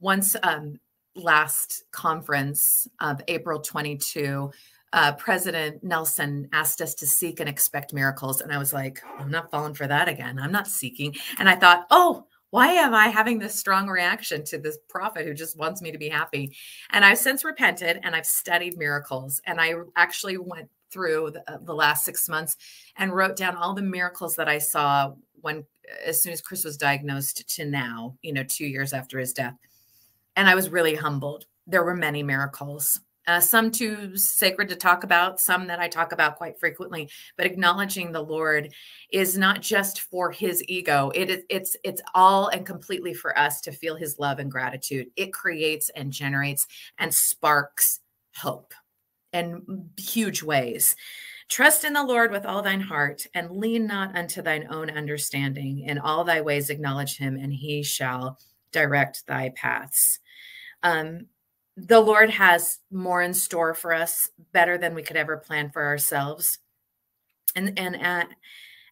[SPEAKER 3] Once um, last conference of April 22, uh, President Nelson asked us to seek and expect miracles. And I was like, I'm not falling for that again. I'm not seeking. And I thought, oh, why am I having this strong reaction to this prophet who just wants me to be happy? And I've since repented and I've studied miracles. And I actually went through the, uh, the, last six months and wrote down all the miracles that I saw when, as soon as Chris was diagnosed to now, you know, two years after his death. And I was really humbled. There were many miracles uh, some too sacred to talk about, some that I talk about quite frequently. But acknowledging the Lord is not just for His ego; it is it's it's all and completely for us to feel His love and gratitude. It creates and generates and sparks hope in huge ways. Trust in the Lord with all thine heart, and lean not unto thine own understanding. In all thy ways acknowledge Him, and He shall direct thy paths. Um, the Lord has more in store for us, better than we could ever plan for ourselves. And and at,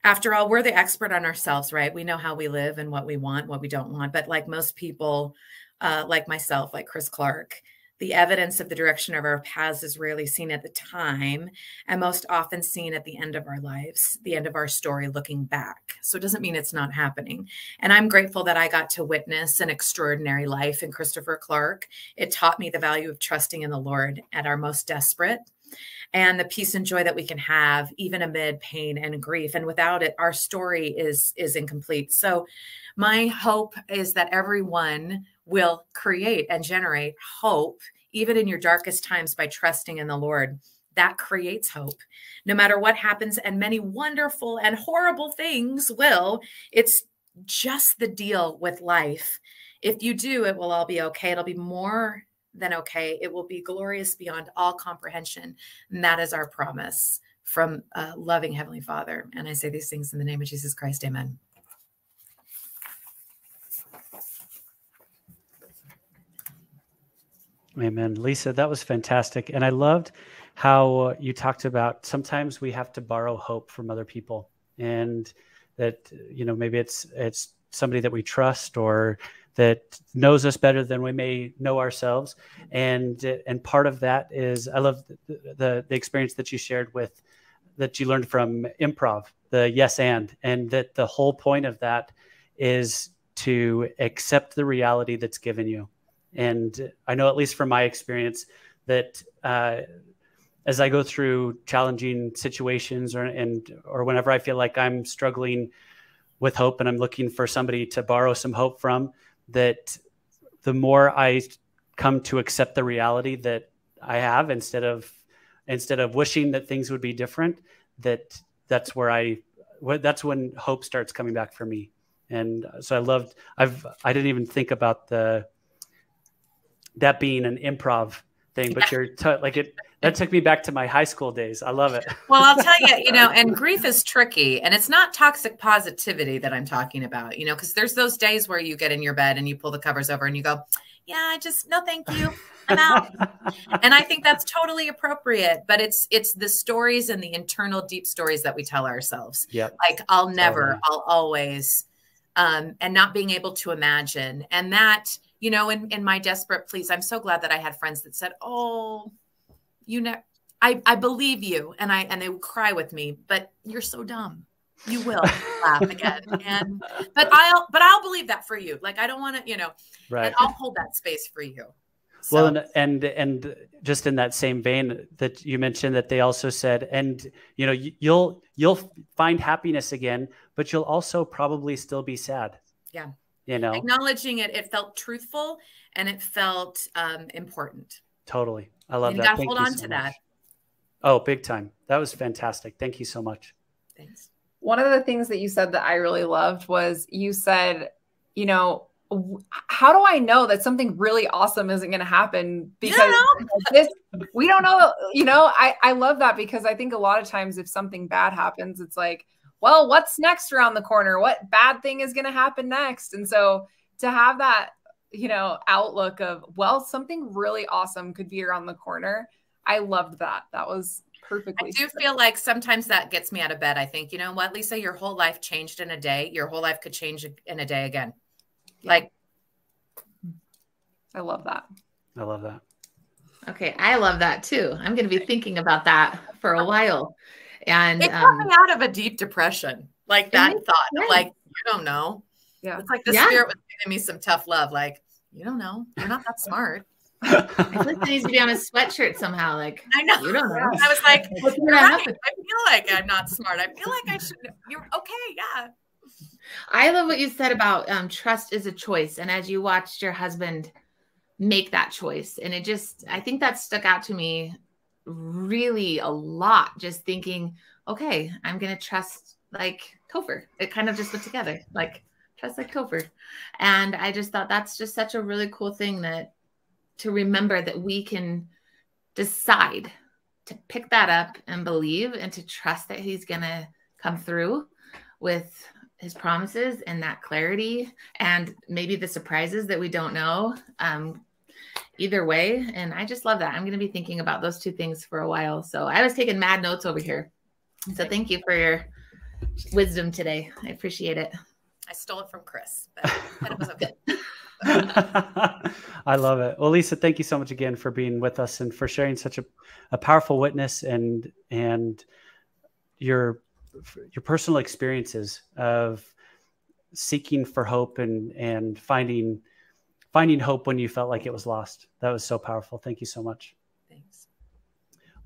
[SPEAKER 3] after all, we're the expert on ourselves, right? We know how we live and what we want, what we don't want. But like most people, uh, like myself, like Chris Clark, the evidence of the direction of our paths is rarely seen at the time and most often seen at the end of our lives, the end of our story looking back. So it doesn't mean it's not happening. And I'm grateful that I got to witness an extraordinary life in Christopher Clark. It taught me the value of trusting in the Lord at our most desperate and the peace and joy that we can have even amid pain and grief and without it our story is is incomplete so my hope is that everyone will create and generate hope, even in your darkest times, by trusting in the Lord. That creates hope. No matter what happens, and many wonderful and horrible things will, it's just the deal with life. If you do, it will all be okay. It'll be more than okay. It will be glorious beyond all comprehension. And that is our promise from a loving Heavenly Father. And I say these things in the name of Jesus Christ. Amen.
[SPEAKER 1] Amen. Lisa, that was fantastic. And I loved how uh, you talked about sometimes we have to borrow hope from other people and that you know maybe it's it's somebody that we trust or that knows us better than we may know ourselves and uh, and part of that is i love the, the, the experience that you shared with that you learned from improv the yes and and that the whole point of that is to accept the reality that's given you and I know, at least from my experience, that uh, as I go through challenging situations or and or whenever I feel like I'm struggling with hope and I'm looking for somebody to borrow some hope from, that the more I come to accept the reality that I have instead of instead of wishing that things would be different, that that's where I that's when hope starts coming back for me. And so I loved I've I didn't even think about the that being an improv thing, but you're like it that took me back to my high school days. I love it.
[SPEAKER 3] Well, I'll tell you, you know, (laughs) and grief is tricky and it's not toxic positivity that I'm talking about, you know, because there's those days where you get in your bed and you pull the covers over and you go, yeah, I just no thank you. I'm out. (laughs) and I think that's totally appropriate. But it's it's the stories and the internal deep stories that we tell ourselves.
[SPEAKER 1] Yeah.
[SPEAKER 3] Like I'll never, totally. I'll always, um, and not being able to imagine. And that, you know, in, in my desperate pleas, I'm so glad that I had friends that said, Oh, you know, I, I believe you. And I and they would cry with me, but you're so dumb you will (laughs) laugh again and but i'll but i'll believe that for you like i don't want to you know right and i'll hold that space for you
[SPEAKER 1] so. Well, and, and and just in that same vein that you mentioned that they also said, and you know, you'll you'll find happiness again, but you'll also probably still be sad.
[SPEAKER 3] Yeah,
[SPEAKER 1] you know,
[SPEAKER 3] acknowledging it, it felt truthful and it felt um, important.
[SPEAKER 1] Totally, I love
[SPEAKER 3] and
[SPEAKER 1] that.
[SPEAKER 3] You got to hold on so to much. that.
[SPEAKER 1] Oh, big time! That was fantastic. Thank you so much.
[SPEAKER 3] Thanks.
[SPEAKER 4] One of the things that you said that I really loved was you said, you know, how do I know that something really awesome isn't going to happen?
[SPEAKER 3] Because
[SPEAKER 4] this, we don't know. You know, I I love that because I think a lot of times if something bad happens, it's like, well, what's next around the corner? What bad thing is going to happen next? And so to have that, you know, outlook of well, something really awesome could be around the corner. I loved that. That was perfectly.
[SPEAKER 3] I do feel like sometimes that gets me out of bed. I think, you know what, Lisa, your whole life changed in a day. Your whole life could change in a day again. Like,
[SPEAKER 4] I love that.
[SPEAKER 1] I love that.
[SPEAKER 2] Okay, I love that too. I'm going to be thinking about that for a while. And
[SPEAKER 3] it um, me out of a deep depression, like that thought. Sense. Like, you don't know.
[SPEAKER 4] Yeah.
[SPEAKER 3] It's like the yeah. spirit was giving me some tough love. Like, you don't know. You're not that smart. (laughs)
[SPEAKER 2] I feel like that needs to be on a sweatshirt somehow. Like
[SPEAKER 3] I know.
[SPEAKER 2] You don't know.
[SPEAKER 3] I was like, (laughs) right. I feel like I'm not smart. I feel like I should. You're okay. Yeah.
[SPEAKER 2] I love what you said about um, trust is a choice. And as you watched your husband make that choice, and it just, I think that stuck out to me really a lot. Just thinking, okay, I'm going to trust like Topher. It kind of just put together like trust like Topher. And I just thought that's just such a really cool thing that to remember that we can decide to pick that up and believe and to trust that he's going to come through with his promises and that clarity and maybe the surprises that we don't know um, either way and i just love that. I'm going to be thinking about those two things for a while. So i was taking mad notes over here. So thank you for your wisdom today. I appreciate it.
[SPEAKER 3] I stole it from chris but, but it was okay. (laughs) (laughs)
[SPEAKER 1] I love it. Well, Lisa, thank you so much again for being with us and for sharing such a, a powerful witness and and your your personal experiences of seeking for hope and and finding finding hope when you felt like it was lost. That was so powerful. Thank you so much.
[SPEAKER 3] Thanks.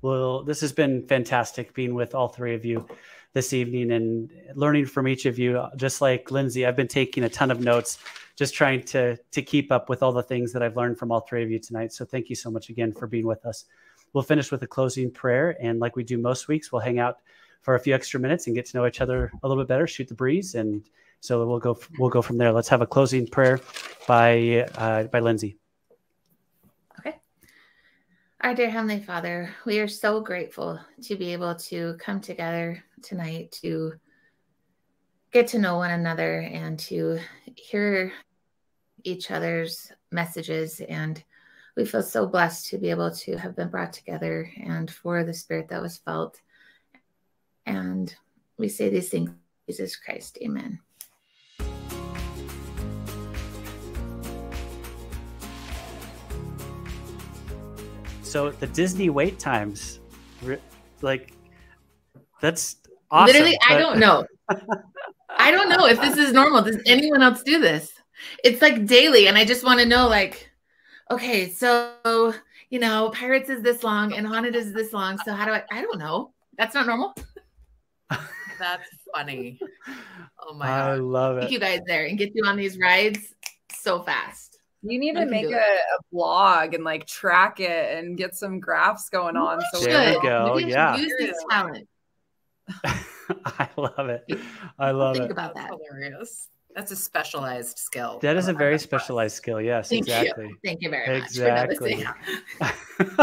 [SPEAKER 1] Well, this has been fantastic being with all three of you this evening and learning from each of you. Just like Lindsey, I've been taking a ton of notes, just trying to to keep up with all the things that I've learned from all three of you tonight. So thank you so much again for being with us. We'll finish with a closing prayer, and like we do most weeks, we'll hang out for a few extra minutes and get to know each other a little bit better, shoot the breeze, and so we'll go we'll go from there. Let's have a closing prayer by uh, by Lindsey.
[SPEAKER 2] Okay. Our dear Heavenly Father, we are so grateful to be able to come together tonight to get to know one another and to hear each other's messages and we feel so blessed to be able to have been brought together and for the spirit that was felt and we say these things Jesus Christ. Amen.
[SPEAKER 1] So the Disney wait times, like, that's awesome.
[SPEAKER 2] Literally, but... I don't know. I don't know if this is normal. Does anyone else do this? It's like daily, and I just want to know, like, okay, so you know, Pirates is this long and Haunted is this long. So how do I? I don't know. That's not normal.
[SPEAKER 3] That's funny. Oh my God.
[SPEAKER 1] I
[SPEAKER 3] god.
[SPEAKER 1] love
[SPEAKER 2] Take
[SPEAKER 1] it.
[SPEAKER 2] you guys there and get you on these rides so fast.
[SPEAKER 4] You need
[SPEAKER 2] I
[SPEAKER 4] to make a,
[SPEAKER 2] it.
[SPEAKER 4] a blog and like track it and get some graphs going on. So
[SPEAKER 2] We
[SPEAKER 1] There we
[SPEAKER 2] should.
[SPEAKER 1] go,
[SPEAKER 2] Maybe we should
[SPEAKER 1] yeah.
[SPEAKER 2] Use these talent. (laughs)
[SPEAKER 1] I love it. I love
[SPEAKER 2] Think
[SPEAKER 1] it.
[SPEAKER 2] Think about that.
[SPEAKER 3] That's hilarious. That's a specialized skill.
[SPEAKER 1] That is a very specialized skill. Yes,
[SPEAKER 2] Thank you.
[SPEAKER 1] exactly.
[SPEAKER 2] Thank you very much
[SPEAKER 1] Exactly.
[SPEAKER 2] for noticing.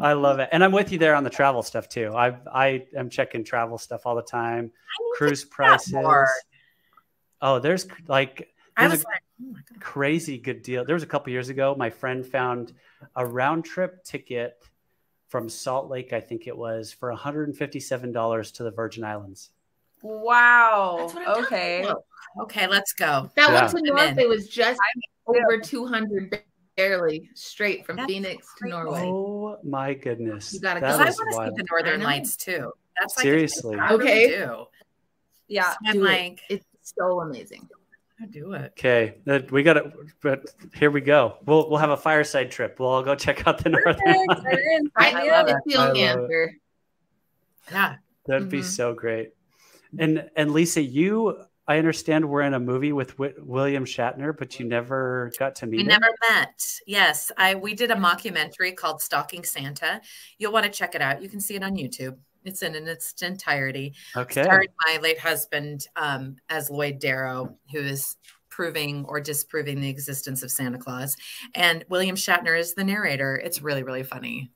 [SPEAKER 2] (laughs)
[SPEAKER 1] I love it, and I'm with you there on the travel stuff too. I I am checking travel stuff all the time, cruise prices. Oh, there's like
[SPEAKER 3] I was
[SPEAKER 1] a
[SPEAKER 3] like, oh
[SPEAKER 1] crazy good deal. There was a couple years ago, my friend found a round trip ticket from Salt Lake, I think it was, for $157 to the Virgin Islands.
[SPEAKER 4] Wow.
[SPEAKER 2] That's what I'm
[SPEAKER 4] Okay.
[SPEAKER 2] about.
[SPEAKER 3] Okay, let's go.
[SPEAKER 2] That
[SPEAKER 1] Yeah.
[SPEAKER 2] one to
[SPEAKER 3] I'm in.
[SPEAKER 2] Bay was just
[SPEAKER 4] I'm
[SPEAKER 2] over 200 barely straight from
[SPEAKER 3] That's
[SPEAKER 2] Phoenix to. Norway.
[SPEAKER 1] Oh my goodness.
[SPEAKER 2] You gotta
[SPEAKER 1] That
[SPEAKER 2] go.
[SPEAKER 3] Because I want to see the Northern. Lights too. That's like
[SPEAKER 1] Seriously.
[SPEAKER 3] I really
[SPEAKER 2] Okay.
[SPEAKER 3] do.
[SPEAKER 4] Yeah.
[SPEAKER 3] I'm
[SPEAKER 2] Do it.
[SPEAKER 3] like,
[SPEAKER 2] It's so amazing.
[SPEAKER 3] I do it.
[SPEAKER 1] Okay, we got it. But here we go. We'll we'll have a fireside trip. We'll all go check out the Northern
[SPEAKER 4] Perfect.
[SPEAKER 1] Lights.
[SPEAKER 2] I
[SPEAKER 3] I
[SPEAKER 2] knew
[SPEAKER 3] love
[SPEAKER 2] it's
[SPEAKER 3] it.
[SPEAKER 2] the
[SPEAKER 1] I
[SPEAKER 2] only
[SPEAKER 1] love it.
[SPEAKER 2] answer.
[SPEAKER 3] Yeah.
[SPEAKER 1] That'd be
[SPEAKER 2] Mhm.
[SPEAKER 1] so great. And and Lisa, you I understand we're in a movie with Wi- William Shatner, but you never got to meet
[SPEAKER 3] We
[SPEAKER 1] him.
[SPEAKER 3] never met. Yes, I we did a mockumentary called Stalking Santa. You'll want to check it out. You can see it on YouTube. It's in, in its entirety.
[SPEAKER 1] Okay.
[SPEAKER 3] Starred my late husband um, as Lloyd Darrow, who is proving or disproving the existence of Santa Claus, and William Shatner is the narrator. It's really really funny.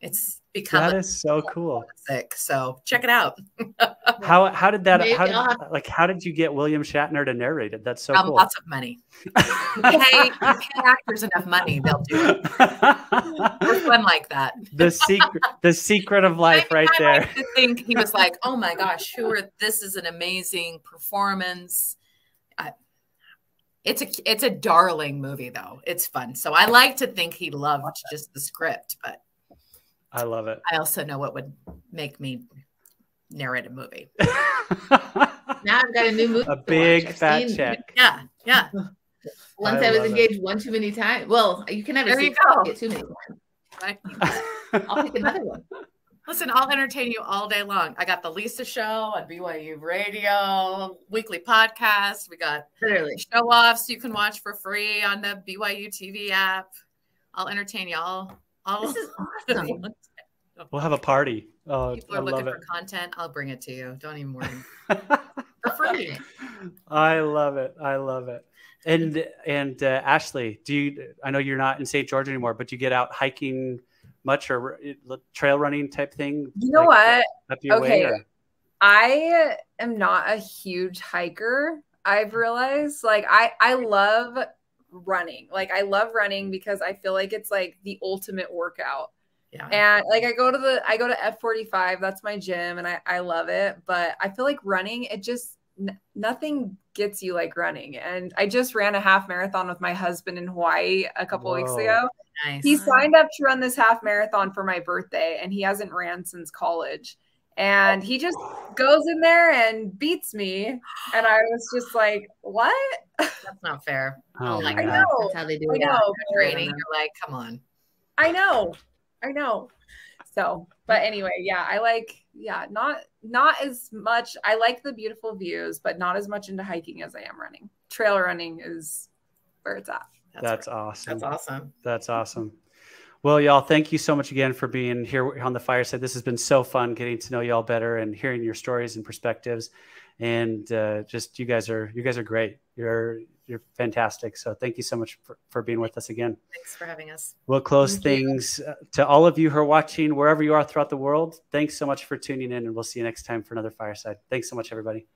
[SPEAKER 3] It's become
[SPEAKER 1] that is
[SPEAKER 3] a
[SPEAKER 1] is so cool.
[SPEAKER 3] classic. So check it out. (laughs)
[SPEAKER 1] How how did that
[SPEAKER 2] Maybe
[SPEAKER 1] how did,
[SPEAKER 2] have-
[SPEAKER 1] like how did you get William Shatner to narrate it? That's so
[SPEAKER 3] um,
[SPEAKER 1] cool.
[SPEAKER 3] Lots of money. You pay, you pay actors enough money, they'll do it. (laughs) We're fun like that.
[SPEAKER 1] the secret the secret of life right
[SPEAKER 3] I
[SPEAKER 1] there.
[SPEAKER 3] like to think he was like, "Oh my gosh, who are this? Is an amazing performance." I, it's a it's a darling movie though. It's fun, so I like to think he loved just the script, but
[SPEAKER 1] I love it.
[SPEAKER 3] I also know what would make me narrate a movie. (laughs)
[SPEAKER 2] Now I've got a new movie.
[SPEAKER 1] a
[SPEAKER 2] watch.
[SPEAKER 1] big
[SPEAKER 2] I've
[SPEAKER 1] fat
[SPEAKER 2] seen-
[SPEAKER 1] check.
[SPEAKER 3] Yeah, yeah. (laughs)
[SPEAKER 2] Once
[SPEAKER 1] I
[SPEAKER 2] I, was
[SPEAKER 1] love it.
[SPEAKER 2] engaged one too many times. Well, you can never
[SPEAKER 3] There
[SPEAKER 2] see
[SPEAKER 3] you
[SPEAKER 2] too many times. (laughs) I'll pick another one.
[SPEAKER 3] Listen, I'll entertain you all day long. I got the Lisa Show on BYU Radio, weekly podcast. We got
[SPEAKER 2] Literally.
[SPEAKER 3] show offs you can watch for free on the BYU TV app. I'll entertain y'all. All
[SPEAKER 2] This is awesome. (laughs)
[SPEAKER 1] We'll have a party. Oh,
[SPEAKER 3] people
[SPEAKER 1] I
[SPEAKER 3] are looking
[SPEAKER 1] love
[SPEAKER 3] for content. I'll bring it to you. Don't even worry. (laughs)
[SPEAKER 2] For free.
[SPEAKER 1] I love it. I love it. And and uh, Ashly, do you? I know you're not in St. George anymore, but you get out hiking much or uh, trail running type thing?
[SPEAKER 4] You know
[SPEAKER 1] like,
[SPEAKER 4] what?
[SPEAKER 1] Up your
[SPEAKER 4] Okay.
[SPEAKER 1] or-
[SPEAKER 4] I am not a huge hiker. I've realized like I I love running. Like I love running because I feel like it's like the ultimate workout.
[SPEAKER 3] Yeah.
[SPEAKER 4] And like I go to the I go to F45, that's my gym and I I love it, but I feel like running it just n- nothing gets you like running. And I just ran a half marathon with my husband in Hawaii a couple weeks ago.
[SPEAKER 3] Nice.
[SPEAKER 4] He signed up to run this half marathon for my birthday and he hasn't ran since college. And he just goes in there and beats me. And I was just like, what?
[SPEAKER 3] That's not fair.
[SPEAKER 1] Oh,
[SPEAKER 3] my
[SPEAKER 1] my
[SPEAKER 4] I
[SPEAKER 1] God.
[SPEAKER 4] know.
[SPEAKER 2] That's how they do
[SPEAKER 4] I
[SPEAKER 2] it.
[SPEAKER 4] know.
[SPEAKER 3] Training. You're like, come on.
[SPEAKER 4] I know. I know. So, but anyway, yeah, I like, yeah, not not as much. I like the beautiful views, but not as much into hiking as I am running. Trail running is where it's at.
[SPEAKER 1] That's awesome.
[SPEAKER 3] That's awesome.
[SPEAKER 1] That's awesome. Well, y'all, thank you so much again for being here on the fireside. This has been so fun getting to know y'all better and hearing your stories and perspectives. And uh, just you guys are you guys are great. You're you're fantastic. So thank you so much for, for being with us again.
[SPEAKER 3] Thanks for having us.
[SPEAKER 1] We'll close
[SPEAKER 2] Thank
[SPEAKER 1] things uh, to all of you who are watching wherever you are throughout the world. Thanks so much for tuning in, and we'll see you next time for another fireside. Thanks so much, everybody.